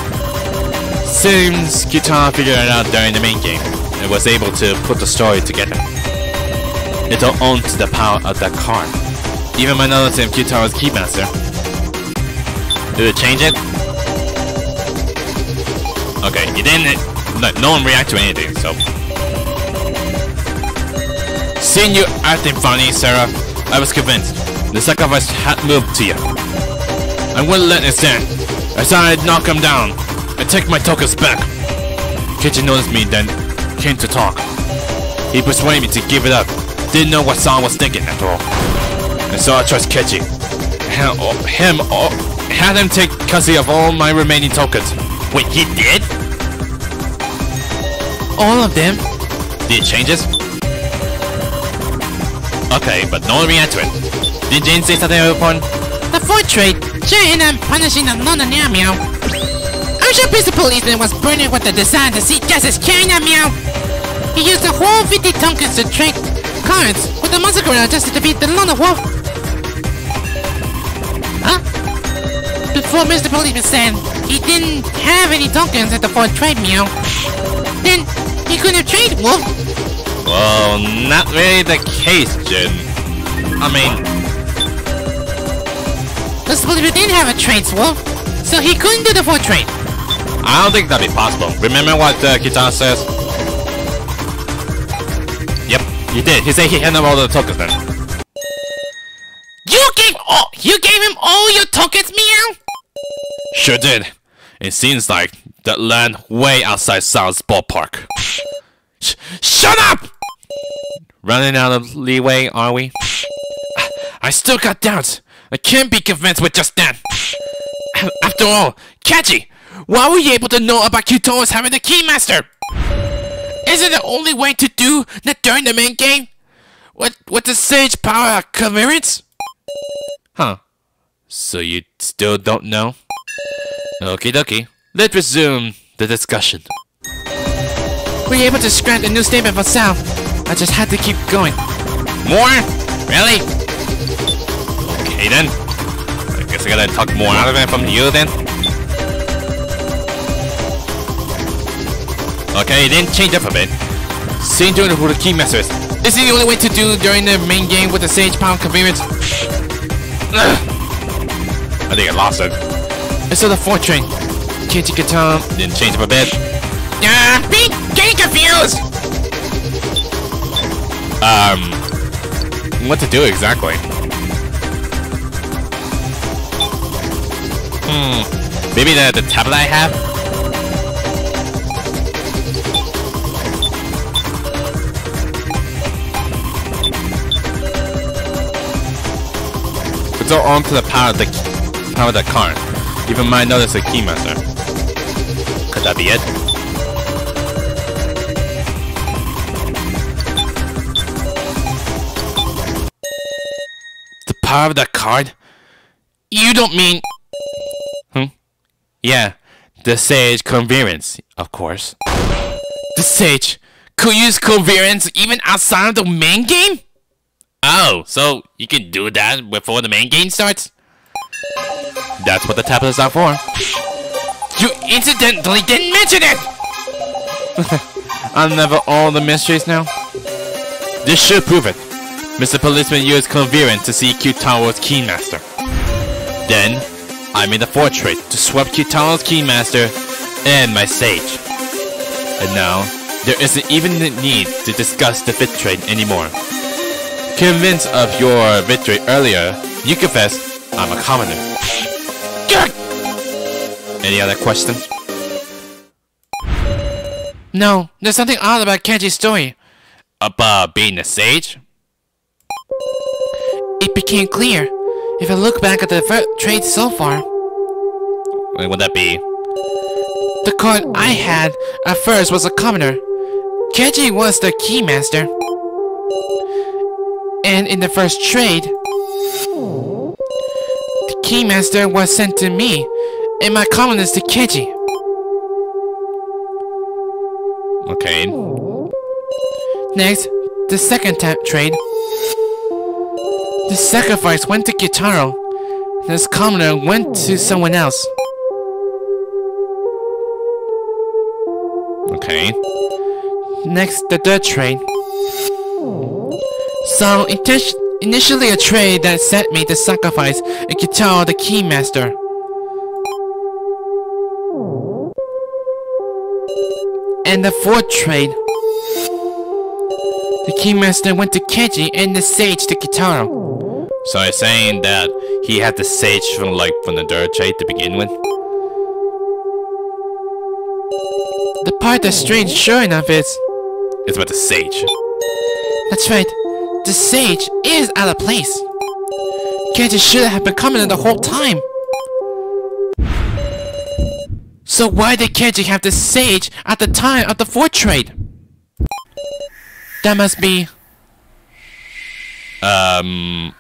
Seems Q-taro figured it out during the main game, and was able to put the story together. It all to the power of that card. Even my knowledge of Q-taro's Keymaster. Did it change it? Okay, it didn't. No, no one reacted to anything, so. Seeing you acting funny, Sara, I was convinced the sacrifice had moved to you. I wouldn't let it stand. I thought I'd knock him down and take my tokens back. Kitchen noticed me then came to talk. He persuaded me to give it up. Didn't know what San was thinking after all. And so I trust Keiji. Him, him, had him take custody of all my remaining tokens. Wait, he did? All of them? Did it change? Okay, but reacted to it. Did Jane say something point? The fourth trade end up punishing the now, meow. I'm sure Mr. Policeman was burning with the desire to see justice carrying out meow. He used the whole 50 tokens to trade cards with the monster gorilla just to defeat the Luna Wolf. Before Mr. Policeman said he didn't have any tokens at the fourth trade meow. Then he couldn't have traded Wolf. Well, not really the case, Gin. I mean, Mr. Policeman didn't have a trade Wolf, so he couldn't do the fourth trade. I don't think that'd be possible. Remember what uh, Q-taro says? Yep, he did. He said he handed all the tokens then. You gave all you gave him all your tokens, meow? Sure did. It seems like that land way outside Sal's ballpark. Sh shut up! Running out of leeway, are we? I still got doubts. I can't be convinced with just that. After all, Keiji, why were you able to know about Q-taro's having the Keymaster? Isn't the only way to do that during the main game? What, with the Sage Power Coherence? Huh. So you still don't know? Okie dokie. Let's resume the discussion. Were you able to scrap the new statement for Sal? I just had to keep going. More? Really? Okay then. I guess I gotta talk more out of it from you then. Okay, then change up a bit. Same doing who the keymaster is. This is the only way to do during the main game with the Sage Pound convenience. I think I lost it. It's still the fourth train. Can't you get time? Didn't change up a bit. Ah, uh, be getting confused! Um, what to do exactly? Hmm, maybe the, the tablet I have? It's all on to the power of the power of the car. Even my know there's a key master. Could that be it? The power of that card? You don't mean... Hmm? Yeah, the Sage Convenience, of course. The Sage could use Convenience even outside of the main game? Oh, so you can do that before the main game starts? That's what the tablets are for. You incidentally didn't mention it! Unravel all the mysteries now? This should prove it. Mr. Policeman used Coherence to see Q-Taro's Keymaster. Then, I made a fortrait to swap Q-Taro's Keymaster and my Sage. And now, there isn't even a need to discuss the fit trade anymore. Convinced of your victory earlier, you confess I'm a commoner. Any other questions? No, there's something odd about Keiji's story. About being a sage? It became clear. If I look back at the trade so far, What would that be? the card I had at first was a commoner. Keiji was the keymaster. And in the first trade, keymaster was sent to me, and my commoners to Keiji. Okay. Next, the second trade. The sacrifice went to Q-taro. and This commoner went to someone else. Okay. Next, the third trade. So, initi- initially a trade that set me to sacrifice a Q-taro the Keymaster. And the fourth trade. The Keymaster went to Keiji and the Sage to Q-taro. So you're saying that he had the sage from like from the dirt trade to begin with? The part that's strange, sure enough, is It's about the sage. That's right. The sage is out of place. Keiji should have been coming in the whole time. So why did Keiji have the sage at the time of the fourth trade? That must be... Um.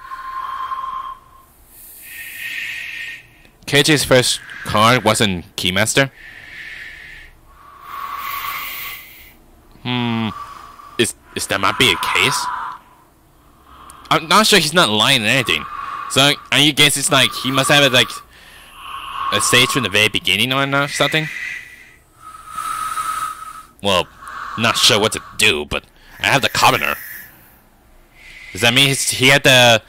KJ's first card wasn't Keymaster. Hmm. Is is that might be a case? I'm not sure he's not lying or anything. So you guess it's like he must have it like a stage from the very beginning or something? Well, not sure what to do, but I have the commoner. Does that mean he had the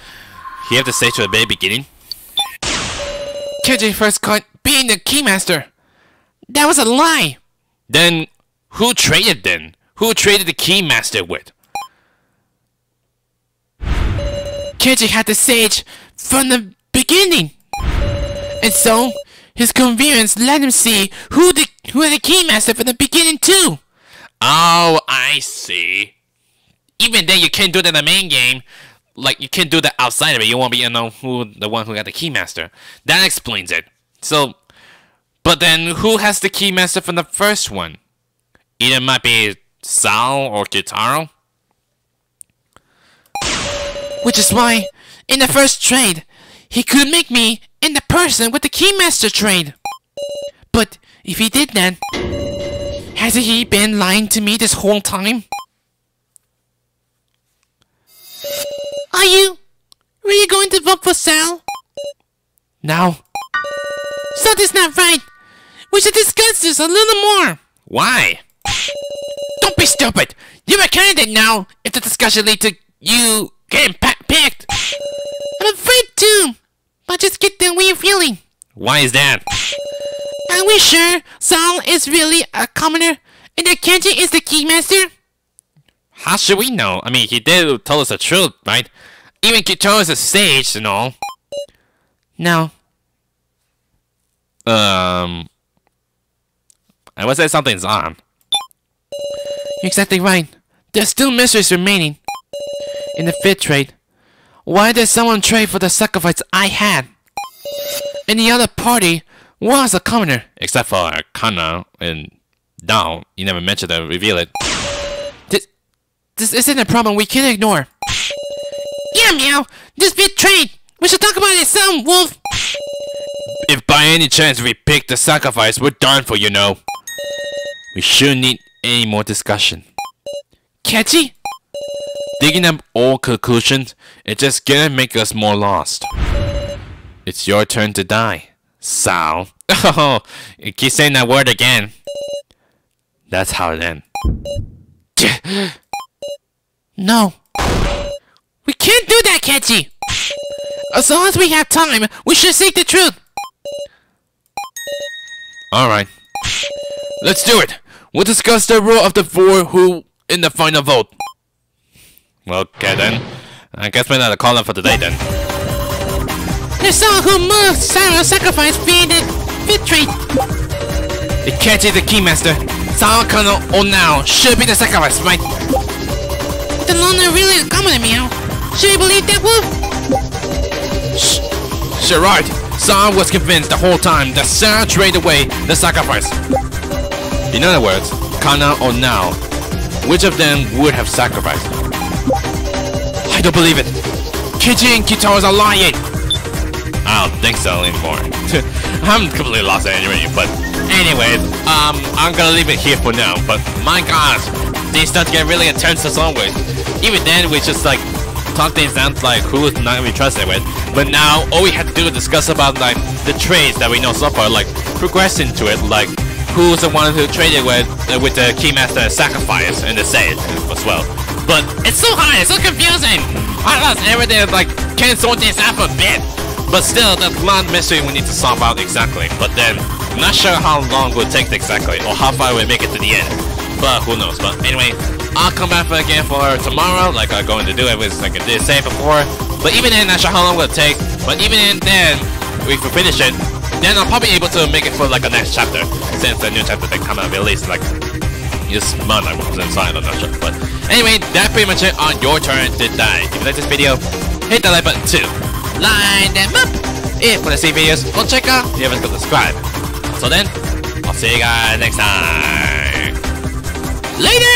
he had the stage from the very beginning? KJ first caught being the keymaster. That was a lie. Then who traded then? Who traded the keymaster with? Keiji had the sage from the beginning. And so, his convenience let him see who the who the keymaster from the beginning too. Oh, I see. Even then, you can't do that in the main game. Like you can't do that outside of it. You won't be you know who the one who got the keymaster. That explains it. So, but then who has the keymaster from the first one? Either might be Sal or Q-taro. Which is why, in the first trade, he could make me in the person with the Keymaster trade. But if he did that, hasn't he been lying to me this whole time? Are you really going to vote for Sal? No. Something's not right. We should discuss this a little more. Why? Don't be stupid. You're a candidate now. If the discussion leads to you getting pa- picked, I'm afraid to. But just get the way you're feeling. Why is that? Are we sure Sal is really a commoner and that Keiji is the keymaster? How should we know? I mean, he did tell us the truth, right? Even Q-taro is a sage and all. No. Um, I would say something's on. You're exactly right. There's still mysteries remaining. In the fifth trade, why did someone trade for the sacrifice I had? And the other party was a commoner. Except for Kanna and Nao. You never mentioned to reveal it. This, this isn't a problem we can ignore. Yeah, meow. This bit trade. We should talk about it some, Wolf. If by any chance we pick the sacrifice, we're done for, you know. We shouldn't need any more discussion. Catchy? Digging up all conclusions, it's just gonna make us more lost. It's your turn to die, Sal. Oh, keep saying that word again. That's how it ends. No. We can't do that, Catchy. As long as we have time, we should seek the truth. Alright. Let's do it! We'll discuss the role of the four who in the final vote. Okay then. I guess we're not calling for today then. The soul who moved Sara's sacrifice via the fit trait. It can't be the Keymaster. Sara Kanna or Nao should be the sacrifice, right? The loner really commented meow. Should we believe that wolf? Shh. Gerard, Sara was convinced the whole time that Sara traded away the sacrifice. In other words, Kanna or Nao, which of them would have sacrificed? Don't believe it. Keiji and Q-taro are lying. I don't think so anymore. I'm completely lost anyway, but anyways, um, I'm gonna leave it here for now, but my gosh, things start to get really intense as always. Even then, we just like talk things down like who is not gonna be trusted with. But now, all we have to do is discuss about like the trades that we know so far, like progress into it, like who's the one who traded with uh, with the Keymaster Sacrifice and the Sage as well. But it's so hard, it's so confusing. I lost everything, like can't sort this out a bit. But still, there's a mystery we need to solve out exactly. But then, not sure how long it will take exactly, or how far we make it to the end. But who knows? But anyway, I'll come back again for tomorrow, like I'm going to do it like I did say before. But even then, not sure how long it will take. But even then, if we finish it, then I'm probably able to make it for like a next chapter, since the new chapter they come out released like this month. I was inside, I'm not sure. But anyway, that's pretty much it on your turn to die. If you like this video, hit the like button too. Line them up. If you want to see videos, go check out. If you haven't, go subscribe. So then, I'll see you guys next time. Later.